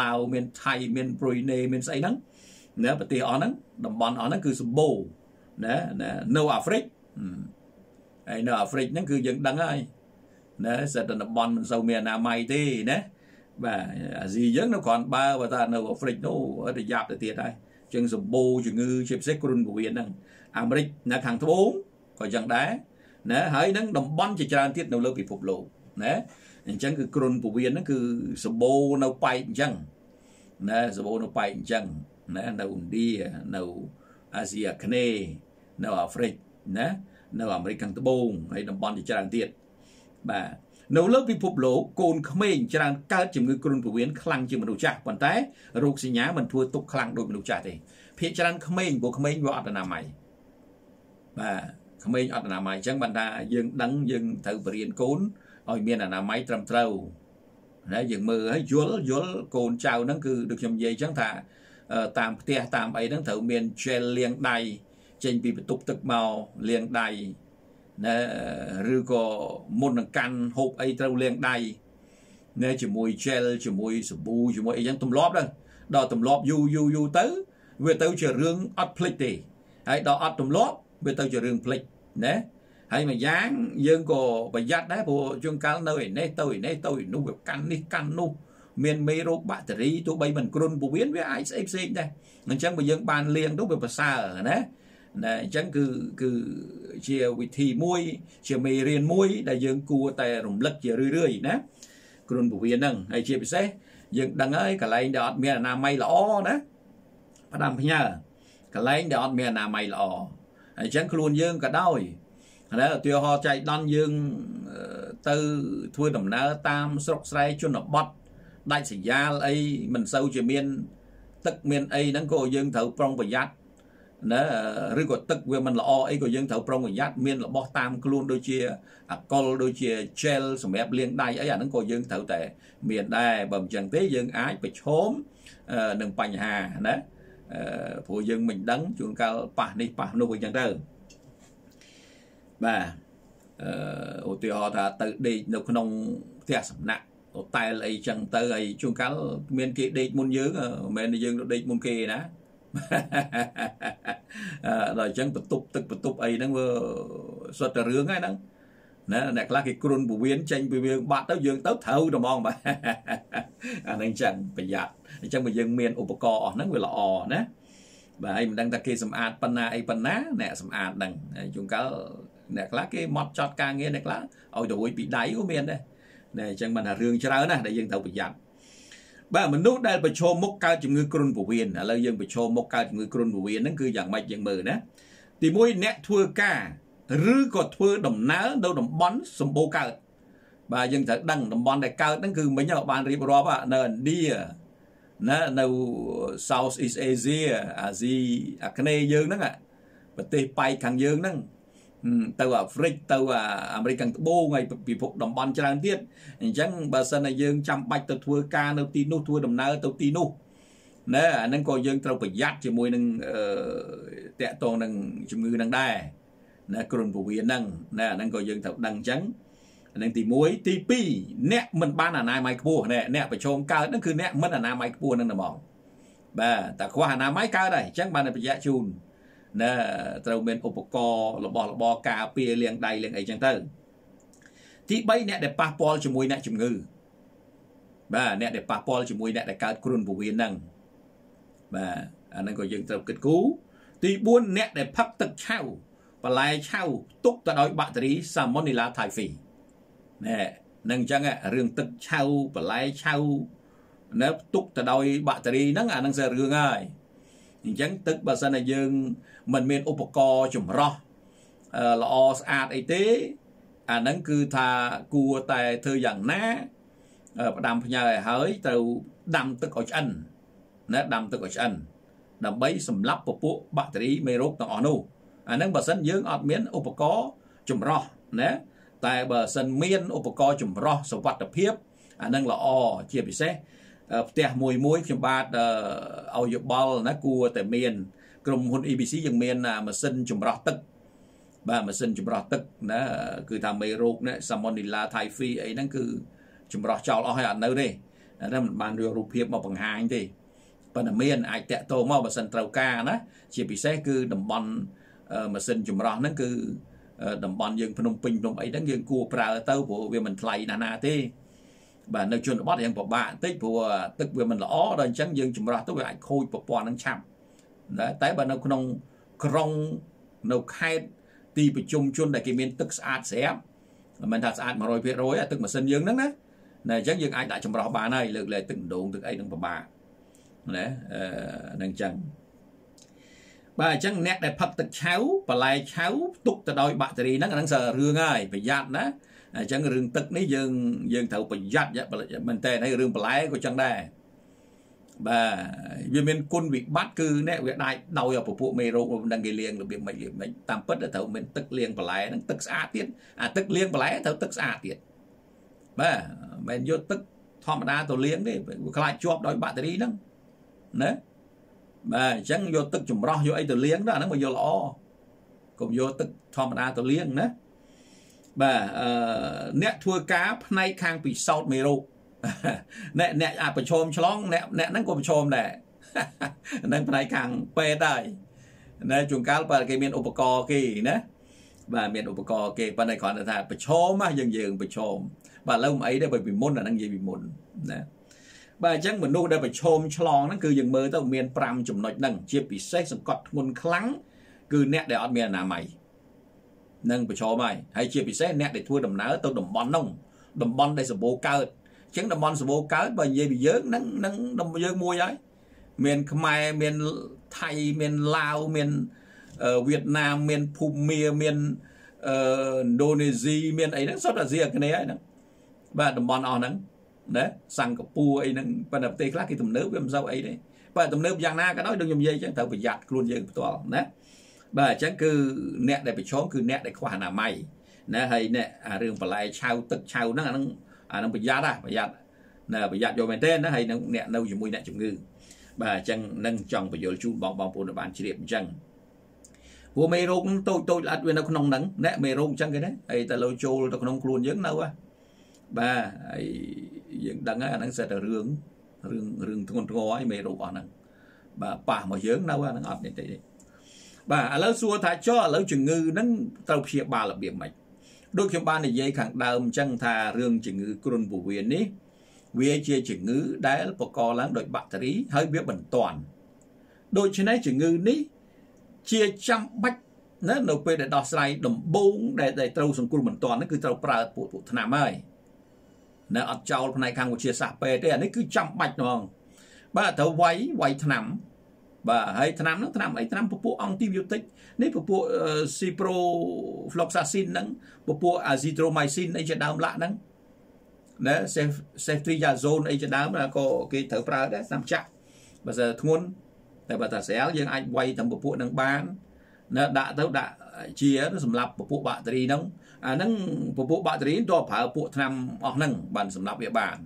ឡាវមានថៃមានប្រុយណេមានស្អីហ្នឹងណាប្រទេសអស់ហ្នឹងតំបន់អស់ហ្នឹងគឺសម្បូរណានៅអាហ្វ្រិកហើយនៅអាហ្វ្រិកហ្នឹងគឺយើងដឹងហើយណាសិតតំបន់មិនសូវមានអនាម័យទេណា បាទអាស៊ីយើងនៅគ្រាន់បើបើថានៅអាហ្វ្រិកនោះទៅយ៉ាប់ទៅទៀតហើយជាងសម្បូរជំងឺជាពិសេសគ្រុនពោះវៀនហ្នឹងអាមេរិកនៅខាងត្បូងក៏យ៉ាងដែរណាហើយនឹងតំបន់ជាច្រើនទៀតនៅលើពិភពលោកណាអញ្ចឹងគឺគ្រុនពវៀនហ្នឹងគឺសម្បូរនៅប៉ែកអញ្ចឹងណាសម្បូរនៅប៉ែកអញ្ចឹងណានៅឥណ្ឌានៅអាស៊ីអាគ្នេយ៍នៅអាហ្វ្រិកណានៅអាមេរិកខាងត្បូងហើយតំបន់ជាច្រើនទៀតបាទ នៅលើពិភពលោកកូនក្មេងច្រើនកើតជំងឺគ្រុនពោះវៀនខ្លាំងជាងមនុស្សចាស់ប៉ុន្តែរោគសញ្ញាមិនធ្វើទុកខ្លាំងដូចមនុស្សចាស់ទេភាគច្រើនក្មេងព្រោះក្មេងវាអត់អនាម័យបាទក្មេងអត់អនាម័យអញ្ចឹងបានថាយើងដឹងយើងត្រូវបរៀនកូនឲ្យមានអនាម័យត្រឹមត្រូវណាយើងមើលឲ្យយល់យល់កូនចៅហ្នឹងគឺដូចខ្ញុំនិយាយអញ្ចឹងថាតាមផ្ទះតាមអីហ្នឹងត្រូវមាន gel លាងដៃចេញពីបន្ទប់ទឹកមកលាងដៃ ណាឬក៏មុននឹងកាន់ហូបអីត្រូវលាងដៃណែជាមួយ gel ជាមួយសាប៊ូជាមួយអីចឹងទម្លាប់ហ្នឹងដល់ទម្លាប់យូរយូរយូរទៅ វាទៅជារឿងអត់ភ្លេចទេហើយដល់អត់ទម្លាប់វាទៅជារឿងភ្លេចណាហើយមួយយ៉ាងយើងក៏ប្រយ័ត្នដែរព្រោះជួនកាលនៅឯនេះទៅឯនេះទៅឯនោះវាកាន់នេះកាន់នោះមានមេរោគបាក់តេរីទោះបីមិនគ្រុនពោះវៀនវាអាចស្អីផ្សេងដែរអញ្ចឹងបើយើងបានលាងទៅវាប្រសើរណា ណាអញ្ចឹងគឺគឺជាវិធីមួយ ជាមេរៀនមួយ ដែលយើងគួរតែរំលឹកជារឿយរឿយណាគ្រុនពោះវៀនហ្នឹងហើយជាពិសេសយើងដឹងហើយកន្លែងដែលអត់មានអនាម័យល្អណាផ្ដាំផ្ញើកន្លែងដែលអត់មានអនាម័យល្អអញ្ចឹងខ្លួនយើងក៏ដោយណាឧទាហរណ៍ចៃដន្យយើងទៅធ្វើដំណើរតាមស្រុកស្រែជនបទដាច់ស្រយាលអីមិនសូវជាមាន ទឹកមានអីហ្នឹងក៏យើងត្រូវប្រុងប្រយ័ត្ន ណាឬក៏ទឹកវាមិនល្អអីក៏យើងត្រូវប្រុងប្រយ័ត្នមានរបស់តាមខ្លួនដូចជាអាកុលដូចជា gel សម្រាប់លាងដៃអីអាហ្នឹងក៏យើងត្រូវតែមានដែរបើមិនចឹងទេយើងអាចប្រឈមនឹងបញ្ហាណាព្រោះយើងមិនដឹងជួនកាលប៉ះនេះប៉ះនោះអីចឹងទៅបាទអឺឧទាហរណ៍ថាទៅដេកនៅក្នុងផ្ទះសំណាក់ហូតែលអីចឹងទៅហើយជួនកាលមានគេដេកមុនយើងមិនមែនយើងទៅដេកមុនគេណាអឺ ដល់អញ្ចឹងបន្ទប់ទឹកបន្ទប់អីហ្នឹងវាសុទ្ធតែរឿងហើយហ្នឹងណាអ្នកខ្លះគេគ្រុនពវៀនចេញពីវាបាត់ទៅយើងទៅត្រូវតែហ្មងបាទអាហ្នឹងចឹងប្រយ័ត្នអញ្ចឹងបើយើងមានឧបករណ៍អស់ហ្នឹងវាល្អណាបាទហើយមិនដឹងថាគេសម្អាតប៉ុណ្ណាអីប៉ុណ្ណាអ្នកសម្អាតហ្នឹងជួនកាលអ្នកខ្លះគេមកចត់ការងារអ្នកខ្លះឲ្យទៅរួចពីដៃក៏មានដែរណាអញ្ចឹងមិនថារឿងច្រើនណាស់ដែលយើងត្រូវប្រយ័ត្ន បាទមនុស្សដែលប្រឈមមុខកើតជំងឺគ្រុនពោះវៀនឥឡូវយើងប្រឈមមុខកើតជំងឺគ្រុនពោះវៀនហ្នឹងគឺយ៉ាងម៉េចយើងមើលណាទីមួយអ្នកធ្វើការឬក៏ធ្វើដំណើរនៅតំបន់សម្បូរកើតបាទយើងត្រូវដឹងតំបន់ដែលកើតហ្នឹងគឺមិញបានរៀបរាប់នៅឥណ្ឌាណានៅ South East Asia អាស៊ីអាគ្នេយ៍យើងហ្នឹងប្រទេសប៉ែកខាងយើងហ្នឹង ទៅអាហ្វ្រិកទៅអាមេរិកខាងត្បូងហើយពិភពតំបន់ច្រើនទៀតអញ្ចឹងបើសិនតែយើងចាំបាច់ទៅធ្វើការនៅទីនោះធ្វើដំណើរទៅទីនោះណែអាហ្នឹងក៏យើងត្រូវប្រយ័ត្នជាមួយនឹងតកតងនឹងជំងឺហ្នឹងដែរណាគ្រុនពវៀនហ្នឹងណាអាហ្នឹងក៏យើងត្រូវដឹងអញ្ចឹងអានឹងទី1ទី2អ្នកមិនបានអនាម័យខ្ពស់អ្នកអ្នកប្រឈមកើតហ្នឹងគឺអ្នកមិនអនាម័យខ្ពស់ហ្នឹងហ្មងបាទតែខ្វះអនាម័យកើតហើយអញ្ចឹងបានប្រយ័ត្នជូន ណាត្រូវមានឧបករណ៍របស់របរការពារលាងដៃលាងអីចឹងទៅទី3អ្នកដែលប៉ះពាល់ជាមួយអ្នកជំងឺបាទអ្នកដែលប៉ះពាល់ជាមួយអ្នកដែលកើតគ្រុនពោះវៀនហ្នឹងបាទអាហ្នឹងក៏យើងត្រូវគិតគូរទី4អ្នកដែលផឹកទឹកឆៅបន្លែឆៅទុកទៅដោយបាក់តេរី Salmonella typhi ណែនឹងអញ្ចឹងរឿងទឹកឆៅបន្លែឆៅនៅទុកទៅដោយបាក់តេរីហ្នឹងអាហ្នឹងសើរឿងហើយ អញ្ចឹងទឹកបើសិនតែយើងមិនមានឧបករណ៍ចម្រោះល្អស្អាតអីទេអាហ្នឹងគឺថាគួរតែធ្វើយ៉ាងណាផ្ដាំផ្ញើឲ្យហើយត្រូវដាំទឹកឲ្យឆ្អិនណាដាំទឹកឲ្យឆ្អិនដើម្បីសម្លាប់ពពួកបាក់តេរីមេរោគទាំងអស់នោះអាហ្នឹងបើសិនយើងអត់មានឧបករណ៍ចម្រោះណាតែបើសិនមានឧបករណ៍ចម្រោះសុវត្ថិភាពអាហ្នឹងល្អជាពិសេស ផ្ទះមួយមួយខ្ញុំបាទឲ្យយោបល់ណាគួរតែមាន ក្រុមហ៊ុន EBC យើងមានម៉ាស៊ីនចម្រោះទឹកបាទម៉ាស៊ីនចម្រោះទឹកណាគឺថាមេរោគណា Salmonella typhi អីហ្នឹងគឺចម្រោះចោលអស់ហើយអត់នៅទេអាហ្នឹងមិនបានយករូបភាពមកបង្ហាញទេប៉ុន្តែមានអាចតាក់ទងមកបើសិនត្រូវការណាជាពិសេសគឺតំបន់ម៉ាស៊ីនចម្រោះហ្នឹងគឺតំបន់យើងភ្នំពេញភ្នំអីហ្នឹងយើងគួរប្រើទៅព្រោះវាមិនថ្លៃណាស់ណាទេ បាទនៅជនបទយ៉ាងពិបាកបន្តិចព្រោះទឹកវាមិនល្អដល់អញ្ចឹងយើងចម្រោះទៅវាអាចខូចប្រព័ន្ធហ្នឹងឆាប់តែបើនៅក្នុងក្រុងនៅខេត្តទីប្រជុំជនដែលគេមានទឹកស្អាតស្រាប់មិនមែនថាស្អាត100%ទឹកម៉ាស៊ីនយើងហ្នឹងណាណាអញ្ចឹងយើងអាចដាក់ចម្រោះបានហើយលើកលែងទឹកដងទឹកអីនឹងពិបាកណាអឺនឹងអញ្ចឹងបាទអញ្ចឹងអ្នកដែលផឹកទឹកឆៅបន្លែឆៅទុកទៅដោយបាក់តេរីហ្នឹងអាហ្នឹងសើរឿងហើយប្រយ័ត្នណា អញ្ចឹងរឿងទឹកនេះយើងយើងត្រូវប្រយ័ត្នមែនតើហើយរឿងបន្លែក៏ចឹងដែរបាទវាមានគុណវិបត្តិគឺអ្នកវាដាច់ដោយពពួកមេរោគមិនដឹងគេលាងរបៀបម៉េចរបៀបម៉េចតាមពិតត្រូវមានទឹកលាងបន្លែហ្នឹងទឹកស្អាតទៀតអាទឹកលាងបន្លែត្រូវទឹកស្អាតទៀតបាទមិនយកទឹកធម្មតាទៅលាងទេវាខ្លាចជាប់ដោយបាក់តេរីហ្នឹងណាបាទអញ្ចឹងយកទឹកចម្រោះយកអីទៅលាងទៅអាហ្នឹងមកយកល្អកុំយកទឹកធម្មតាទៅលាងណា បាទអឺអ្នកធ្វើការផ្នែកខាងពិសោធន៍មេរោគអ្នកអ្នកអាចប្រឈមឆ្លងអ្នកអ្នកហ្នឹងក៏ប្រឈមដែរហ្នឹងផ្នែកខាងពេទ្យដែរណាជួនកាលបើគេមានឧបករណ៍គេណាបាទមានឧបករណ៍គេប៉ុន្តែគ្រាន់តែថាប្រឈមយើងយើងប្រឈមបាទឥឡូវមិនអីទេបើពីមុនអាហ្នឹងនិយាយពីមុនណាបាទអញ្ចឹងមនុស្សដែលប្រឈមឆ្លងហ្នឹងគឺយើងមើលទៅមាន5ចំណុចហ្នឹងជាពិសេសសង្កត់ធ្ងន់ខ្លាំងគឺអ្នកដែលអត់មានអនាម័យ នឹងប្រឈមហើយហើយជាពិសេសអ្នកដែលធ្វើដំណើរទៅតំបន់នោះតំបន់ដែលសម្បូរកើតអញ្ចឹងតំបន់សម្បូរកើតបើនិយាយពីយើងនឹងនឹងយើងមួយហើយមានខ្មែរមានថៃមានឡាវមានវៀតណាមមានភូមាមានអឺឥណ្ឌូនេស៊ីមានអីហ្នឹងសុទ្ធតែស៊ីគ្នាហើយហ្នឹងបាទតំបន់អស់ហ្នឹងណាសិង្ហបុរីអីហ្នឹងប៉ុន្តែប្រទេសខ្លះគេទំនើបវាមិនសូវអីទេបាទទំនើបយ៉ាងណាក៏ដោយដូចខ្ញុំនិយាយអញ្ចឹងត្រូវប្រយ័ត្នខ្លួនយើងផ្ទាល់ណា បាទអញ្ចឹងគឺអ្នកដែលប្រឈមគឺអ្នកដែលខ្វះអនាម័យណាហើយអ្នកអារឿងបន្លែឆៅទឹកឆៅហ្នឹងអាហ្នឹងអាហ្នឹងប្រយ័ត្នណាប្រយ័ត្នណាប្រយ័ត្នយកមែនទេណាហើយនឹងអ្នកនៅជាមួយអ្នកជំងឺបាទអញ្ចឹងនឹងចង់បញ្យល់ជូនបងបងប្អូនបានជ្រាបអញ្ចឹងព្រោះមេរោគហ្នឹងតូចតូចល្អិតវានៅក្នុងហ្នឹងអ្នកមេរោគអញ្ចឹងគេណាហើយតែលោចូលទៅក្នុងខ្លួនយើងនៅហ่ะបាទហើយយើងដឹងហើយអាហ្នឹងសិតតែរឿងរឿងរឿងធ្ងន់ធ្ងរហើយមេរោគអស់ហ្នឹងបាទប៉ះមកយើងនៅអាហ្នឹងអត់នេះទេ បាទឥឡូវសួរថាចុះឥឡូវជំងឺហ្នឹងត្រូវព្យាបាលរបៀបម៉េចដូចខ្ញុំបាននិយាយខាងដើមអញ្ចឹងថារឿងជំងឺគ្រុនពោះវៀននេះវាជាជំងឺដែលបកកឡើងដោយបាក់តេរីហើយវាបន្ទាន់ដូច្នេះជំងឺនេះជាចាំបាច់ណានៅពេលដែលដោះស្រាយដំបូងដែលត្រូវសង្គ្រោះបន្ទាន់ហ្នឹងគឺត្រូវប្រើពួកពួកថ្នាំហើយនៅអត់ចោលផ្នែកខាងវិទ្យាសាស្ត្រពេទ្យទេអានេះគឺចាំបាច់ហ្មងបាទត្រូវវាយវាយថ្នាំ បាទហើយថ្នាំហ្នឹងថ្នាំអីថ្នាំពពួកអង់ទីប៊ីយោទិកនេះពពួកស៊ីប្រូហ្វ្លុកសាស៊ីនហ្នឹងពពួកអាស៊ីត្រូម៉ៃស៊ីនអីជាដើមឡាក់ហ្នឹងណាសេសេទ្រីយ៉ាហ្សូនអីជាដើមក៏គេត្រូវប្រើដែរថ្នាំចាក់បើស្អើធ្ងន់តែបើតាស្រាលយើងអាចវាយតាមពពួកហ្នឹងបានណាដាក់ទៅដាក់ជាសម្រាប់ពពួកបាក់តេរីហ្នឹងអាហ្នឹងពពួកបាក់តេរីតើប្រើពួកថ្នាំអស់ហ្នឹងបានសម្រាប់វាបាន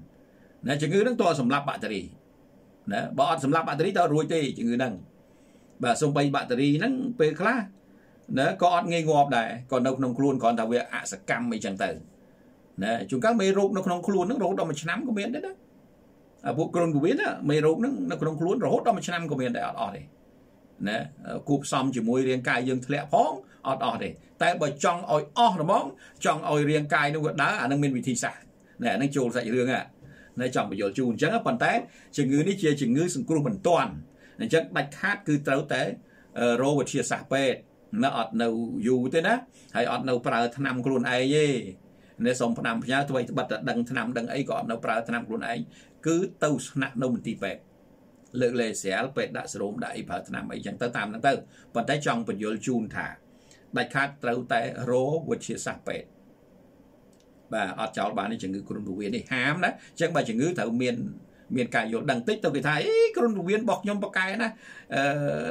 ណាជំងឺហ្នឹងតើសម្រាប់បាក់តេរី ណាបើអត់សម្រាប់បាក់តេរីតើរួចទេជំងឺហ្នឹងបាទសំបីបាក់តេរីហ្នឹងពេលខ្លះណាក៏អត់ងាយងាប់ដែរក៏នៅក្នុងខ្លួនគ្រាន់តែវាអសកម្មអីចឹងទៅណាជួនកាលមេរោគនៅក្នុងខ្លួនហ្នឹងរហូតដល់មួយឆ្នាំក៏មានដែរណាពួកគ្រុនកូវីដមេរោគហ្នឹងនៅក្នុងខ្លួនរហូតដល់មួយឆ្នាំក៏មានដែរអត់អស់ទេណាគូផ្សំជាមួយរាងកាយយើងធ្លាក់ផងអត់អស់ទេតែបើចង់ឲ្យអស់ហ្មងចង់ឲ្យរាងកាយនោះវាដើរអានឹងមានវិធីសាស្ត្រណែអានឹងចូលសាច់រឿងហ่ะ ណែចង់បញ្យល់ជូនអញ្ចឹងប៉ុន្តែជំងឺនេះជាជំងឺសង្គ្រោះបន្ទាន់អញ្ចឹងដាច់ខាតគឺត្រូវតែរោវិទ្យាសាស្ត្រពេទ្យនៅអត់នៅយូរទេណាហើយអត់នៅប្រើថ្នាំខ្លួនឯងទេនេះសូមផ្ដាំផ្ញើធ្វើឲ្យត្បិតតែដឹងថ្នាំដឹងអីក៏អត់នៅប្រើថ្នាំខ្លួនឯងគឺទៅស្នាក់នៅមន្ទីរពេទ្យលើកលែស្រាលពេទ្យដាក់សេរ៉ូមដាក់អីប្រើថ្នាំអីចឹងទៅតាមហ្នឹងទៅប៉ុន្តែចង់បញ្យល់ជូនថាដាច់ខាតត្រូវតែរោវិទ្យាសាស្ត្រពេទ្យ បាទអត់ចោលបាននេះជំងឺគ្រុនពោះវៀននេះហាមណាអញ្ចឹងបើជំងឺត្រូវមានមានការយល់ដឹងតិចទៅគេថាអីគ្រុនពោះវៀនរបស់ខ្ញុំបកកែណាអឺ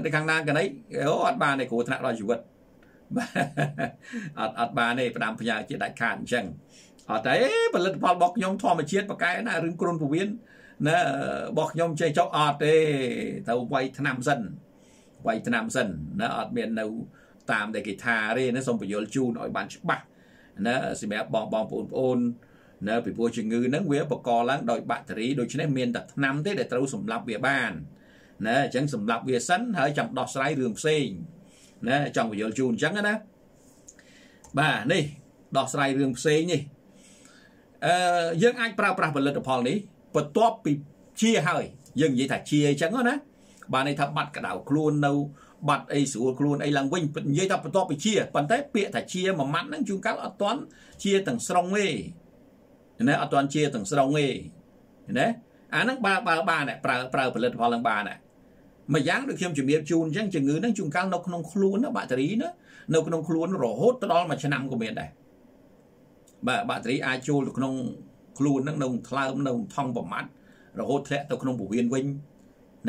នៅខាងណាកណីអូអត់បានទេគ្រូថ្នាក់ដល់ជីវិតអត់អត់បានទេផ្ដាំផ្ញើជាដាច់ខាតអញ្ចឹងអត់ទេផលិតផលរបស់ខ្ញុំធម្មជាតិបកកែណារឿងគ្រុនពោះវៀនណារបស់ខ្ញុំចេះចុកអត់ទេត្រូវវាយថ្នាំសិនវាយថ្នាំសិនណាអត់មាននៅតាមដែលគេថាទេណាសូមបញ្យល់ជូនឲ្យបានច្បាស់ ណាសម្រាប់បងបងប្អូនប្អូនណាពីព្រោះជំងឺហ្នឹងវាបកកឡើងដោយបាក់តេរីដូច្នេះមានតែថ្នាំទេដែលត្រូវសម្លាប់វាបានណាអញ្ចឹងសម្លាប់វាសិនហើយចាំដោះស្រាយរឿងផ្សេងណាចង់បញ្យល់ជូនអញ្ចឹងណាបាទនេះដោះស្រាយរឿងផ្សេងនេះអឺយើងអាចប្រើប្រាស់ផលិតផលនេះបន្ទាប់ពីជាហើយយើងនិយាយថាជាអញ្ចឹងណាបានន័យថាបាត់កដៅខ្លួននៅ បាត់អីស្រួលខ្លួនអីឡើងវិញនិយាយថាបន្ទាប់ពីជាប៉ុន្តែពាក្យថាជាមួយម៉ាត់ហ្នឹងជួនកាលអត់ទាន់ជាទាំងស្រុងទេណាអត់ទាន់ជាទាំងស្រុងទេណាអាហ្នឹងបើបើបានប្រើប្រើផលិតផលហ្នឹងបានមួយយ៉ាងដូចខ្ញុំជំរាបជូនអញ្ចឹងជំងឺហ្នឹងជួនកាលនៅក្នុងខ្លួនណាបាក់តេរីណានៅក្នុងខ្លួនរហូតដល់មួយឆ្នាំក៏មានដែរបាទបាក់តេរីអាចចូលទៅក្នុងខ្លួនហ្នឹងនៅថ្លើមនៅថង់ប្រមាត់រហូតធ្លាក់ទៅក្នុងពោះវៀនវិញ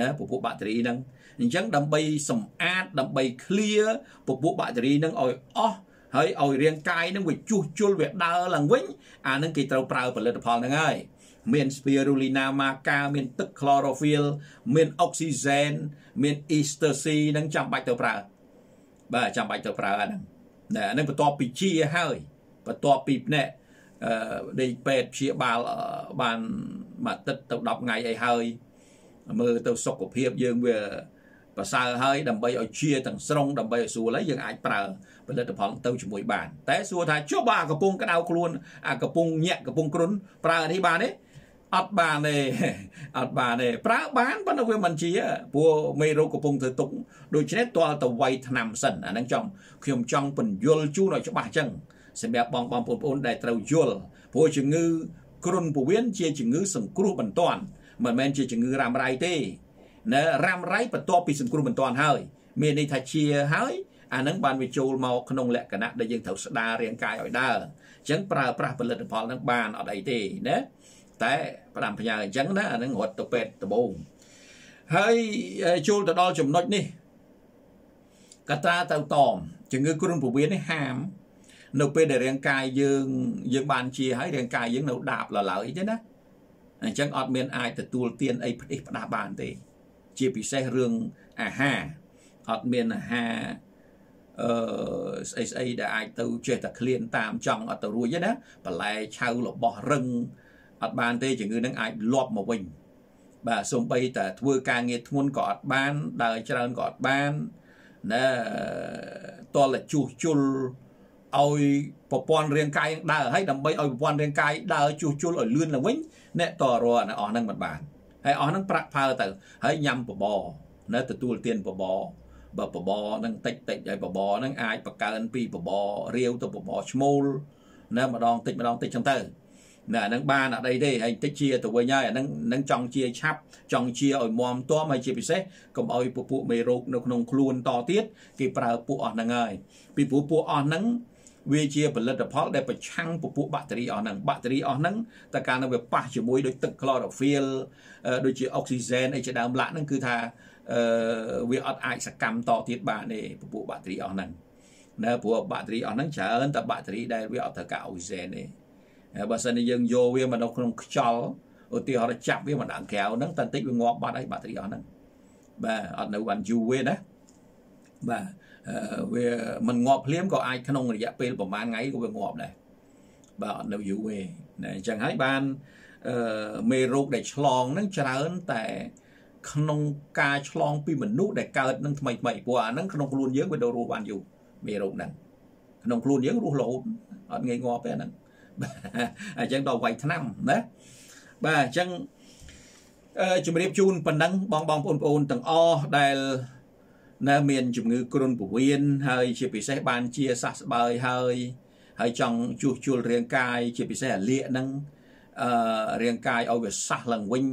ណាពពួកបាក់តេរីហ្នឹង អញ្ចឹងដើម្បីសម្អាតដើម្បី clear ពពួកបាក់តេរីហ្នឹងឲ្យអស់ហើយឲ្យរាងកាយនឹងវាជួសជុលវាដើរឡើងវិញអានឹងគេត្រូវប្រើផលិតផលហ្នឹងហើយមាន spirulina maca មានទឹក chlorophyll មាន oxygen មាន ester C ហ្នឹងចាំបាច់ទៅប្រើបាទចាំបាច់ទៅប្រើអាហ្នឹងតែអាហ្នឹងបន្ទាប់ពីជាហើយបន្ទាប់ពីភ្នាក់អឺដេកពេទ្យព្យាបាលបានមួយអាទិត្យទៅ10ថ្ងៃអីហើយមើលទៅសុខភាពយើងវា ប្រសើរហើយដើម្បីឲ្យជាទាំងស្រុងដើម្បីឲ្យស្រួលហើយយើងអាចប្រើផលិតផលទៅជាមួយបានតែសួរថាចុះបើអាកំពុងក្តៅខ្លួនអាកំពុងញាក់កំពុងគ្រុនប្រើនេះបានទេអត់បានទេអត់បានទេប្រើបានប៉ុន្តែវាមិនជាព្រោះមេរោគកំពុងធ្វើទុកដូច្នេះតើទៅវាយថ្នាំសិនអាហ្នឹងចង់ខ្ញុំចង់បញ្យលជូនឲ្យច្បាស់អញ្ចឹងសម្រាប់បងបងប្អូនដែលត្រូវយល់ព្រោះជំងឺគ្រុនពោះវៀនជាជំងឺសង្គ្រោះបន្ទាន់មិនមែនជាជំងឺរ៉ាំរ៉ៃទេ ណារ៉ាំរ៉ៃបន្ទាប់ពីសង្គ្រោះបន្ទាន់ហើយមានន័យថាជាហើយអានឹងបានវាចូលមកក្នុងលក្ខណៈដែលយើងត្រូវស្ដាររាងកាយឲ្យដើរអញ្ចឹងប្រើប្រាស់ផលិតផលនឹងបានអត់អីទេណាតែផ្ដាំផ្ញើអញ្ចឹងណាអានឹងរត់ទៅពេទ្យដំបូងហើយចូលទៅដល់ចំណុចនេះកត្រាទៅតមជំងឺគ្រុនពោះវៀននេះហាម នៅពេលដែលរាងកាយយើងយើងបានជាហើយរាងកាយយើងនៅដាបឡើយទេណាអញ្ចឹងអត់មានអាចទទួលទានអីផ្ដេសផ្ដាស់បានទេ ជាពិសេសរឿងអាហារអត់មានអាហារអឺស្អីស្អីដែលអាចទៅចេះតែឃ្លានតាមចង់អត់ទៅរួចទេណាបន្លែឆៅរបស់រឹងអត់បានទេជំងឺនឹងអាចលាប់មកវិញបាទសំបីតែធ្វើការងារធ្ងន់ក៏អត់បានដើរច្រើនក៏អត់បានណាតលជួសជុលឲ្យប្រព័ន្ធរាងកាយដើរហើយដើម្បីឲ្យប្រព័ន្ធរាងកាយដើរជួសជុលឲ្យលឿនឡើងវិញអ្នកតរអស់ហ្នឹងមិនបាន ហើយអស់ហ្នឹងប្រាក់ផើទៅហើយញ៉ាំបបរនៅទទួលទានបបរបើបបរហ្នឹងតិចតិចហើយបបរហ្នឹងអាចបង្កើនពីបបររាវទៅបបរឈ្មោលណាម្ដងតិចម្ដងតិចចឹងទៅណាអានឹងបានអត់អីទេហើយតិចជាទៅវិញហើយអានឹងនឹងចង់ជាឆាប់ចង់ជាឲ្យមមទាំហើយជាពិសេសកុំឲ្យពពួកមេរោគនៅក្នុងខ្លួនតទៀតគេប្រើពួកអស់ហ្នឹងហើយពីព្រោះពួកអស់ហ្នឹង វាជាផលិតផលដែលប្រឆាំងពពួកបាក់តេរីអស់ហ្នឹងបាក់តេរីអស់ហ្នឹងតែកាលនៅវាប៉ះជាមួយដូចទឹក chlorophyll ដូចជាអុកស៊ីហ្សែនអីជាដើមឡាក់ហ្នឹងគឺថាអឺវាអត់អាចសកម្មតទៀតបានទេពពួកបាក់តេរីអស់ហ្នឹងនៅព្រោះបាក់តេរីអស់ហ្នឹងច្រើនតែបាក់តេរីដែលវាអត់ត្រូវការអុកស៊ីហ្សែនទេបើសិនជាយើងយកវាមកនៅក្នុងខ្យល់ឧទាហរណ៍ចាប់វាមកដើមក្រៅហ្នឹងតែបន្តិចវាងាប់បាត់ហើយបាក់តេរីអស់ហ្នឹងបាទអត់នៅបានយូរទេណាបាទ វាមិនងាប់ភ្លាមក៏អាចក្នុងរយៈពេលប្រហែលថ្ងៃក៏វាងាប់ដែរបាទអត់នៅយូរទេណាអញ្ចឹងហើយបានអឺមេរោគដែលឆ្លងហ្នឹងច្រើនតែក្នុងការឆ្លងពីមនុស្សដែលកើតនឹងថ្មីថ្មីព្រោះអាហ្នឹងក្នុងខ្លួនយើងវានៅរស់បានយូរមេរោគហ្នឹងក្នុងខ្លួនយើងរស់រហូតអត់ងាយងាប់ទេអាហ្នឹងអញ្ចឹងដល់វាយឆ្នាំណាបាទអញ្ចឹងអឺជំរាបជូនប៉ុណ្ណឹងបងបងប្អូនប្អូនទាំងអស់ដែល នៅមានជំងឺគ្រុនពោះវៀនហើយជាពិសេសបានជាសះស្បើយហើយហើយចង់ជួសជុលរាងកាយជាពិសេសអាលៀកហ្នឹងអឺរាងកាយឲ្យវាសះឡើងវិញ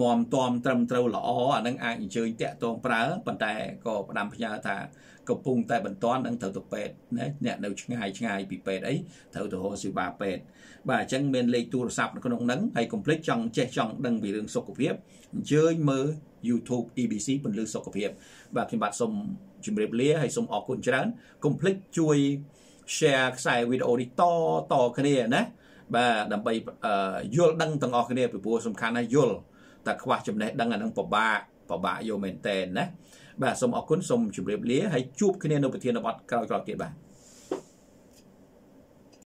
មមតមត្រឹមត្រូវល្អអានឹងអាចអញ្ជើញតាក់ទងប្រើប៉ុន្តែក៏ផ្ដាំផ្ញើថាកំពុងតែបន្តនឹងត្រូវទៅពេទ្យណាអ្នកនៅឆ្ងាយឆ្ងាយពីពេទ្យអីត្រូវទៅរកសេវាពេទ្យបាទអញ្ចឹងមានលេខទូរស័ព្ទនៅក្នុងហ្នឹងហើយកុំភ្លេចចង់ចេះចង់ដឹងពីរឿងសុខភាពអញ្ជើញមើល YouTube EBC ពន្លឺសុខភាព បាទខ្ញុំបាទសូមជម្រាបលាហើយសូមអរគុណច្រើនកុំភ្លេចជួយ share ខ្សែវីដេអូនេះតតគ្នាណាបាទដើម្បីយល់ដឹងទាំងអស់គ្នាពីព្រោះសំខាន់ណាស់យល់តែខ្វះចំណេះដឹងអានឹងពិបាកពិបាកយកមែនតែនណាបាទសូមអរគុណសូមជម្រាបលាហើយជួបគ្នានៅប្រធានបទក្រោយៗទៀតបាទ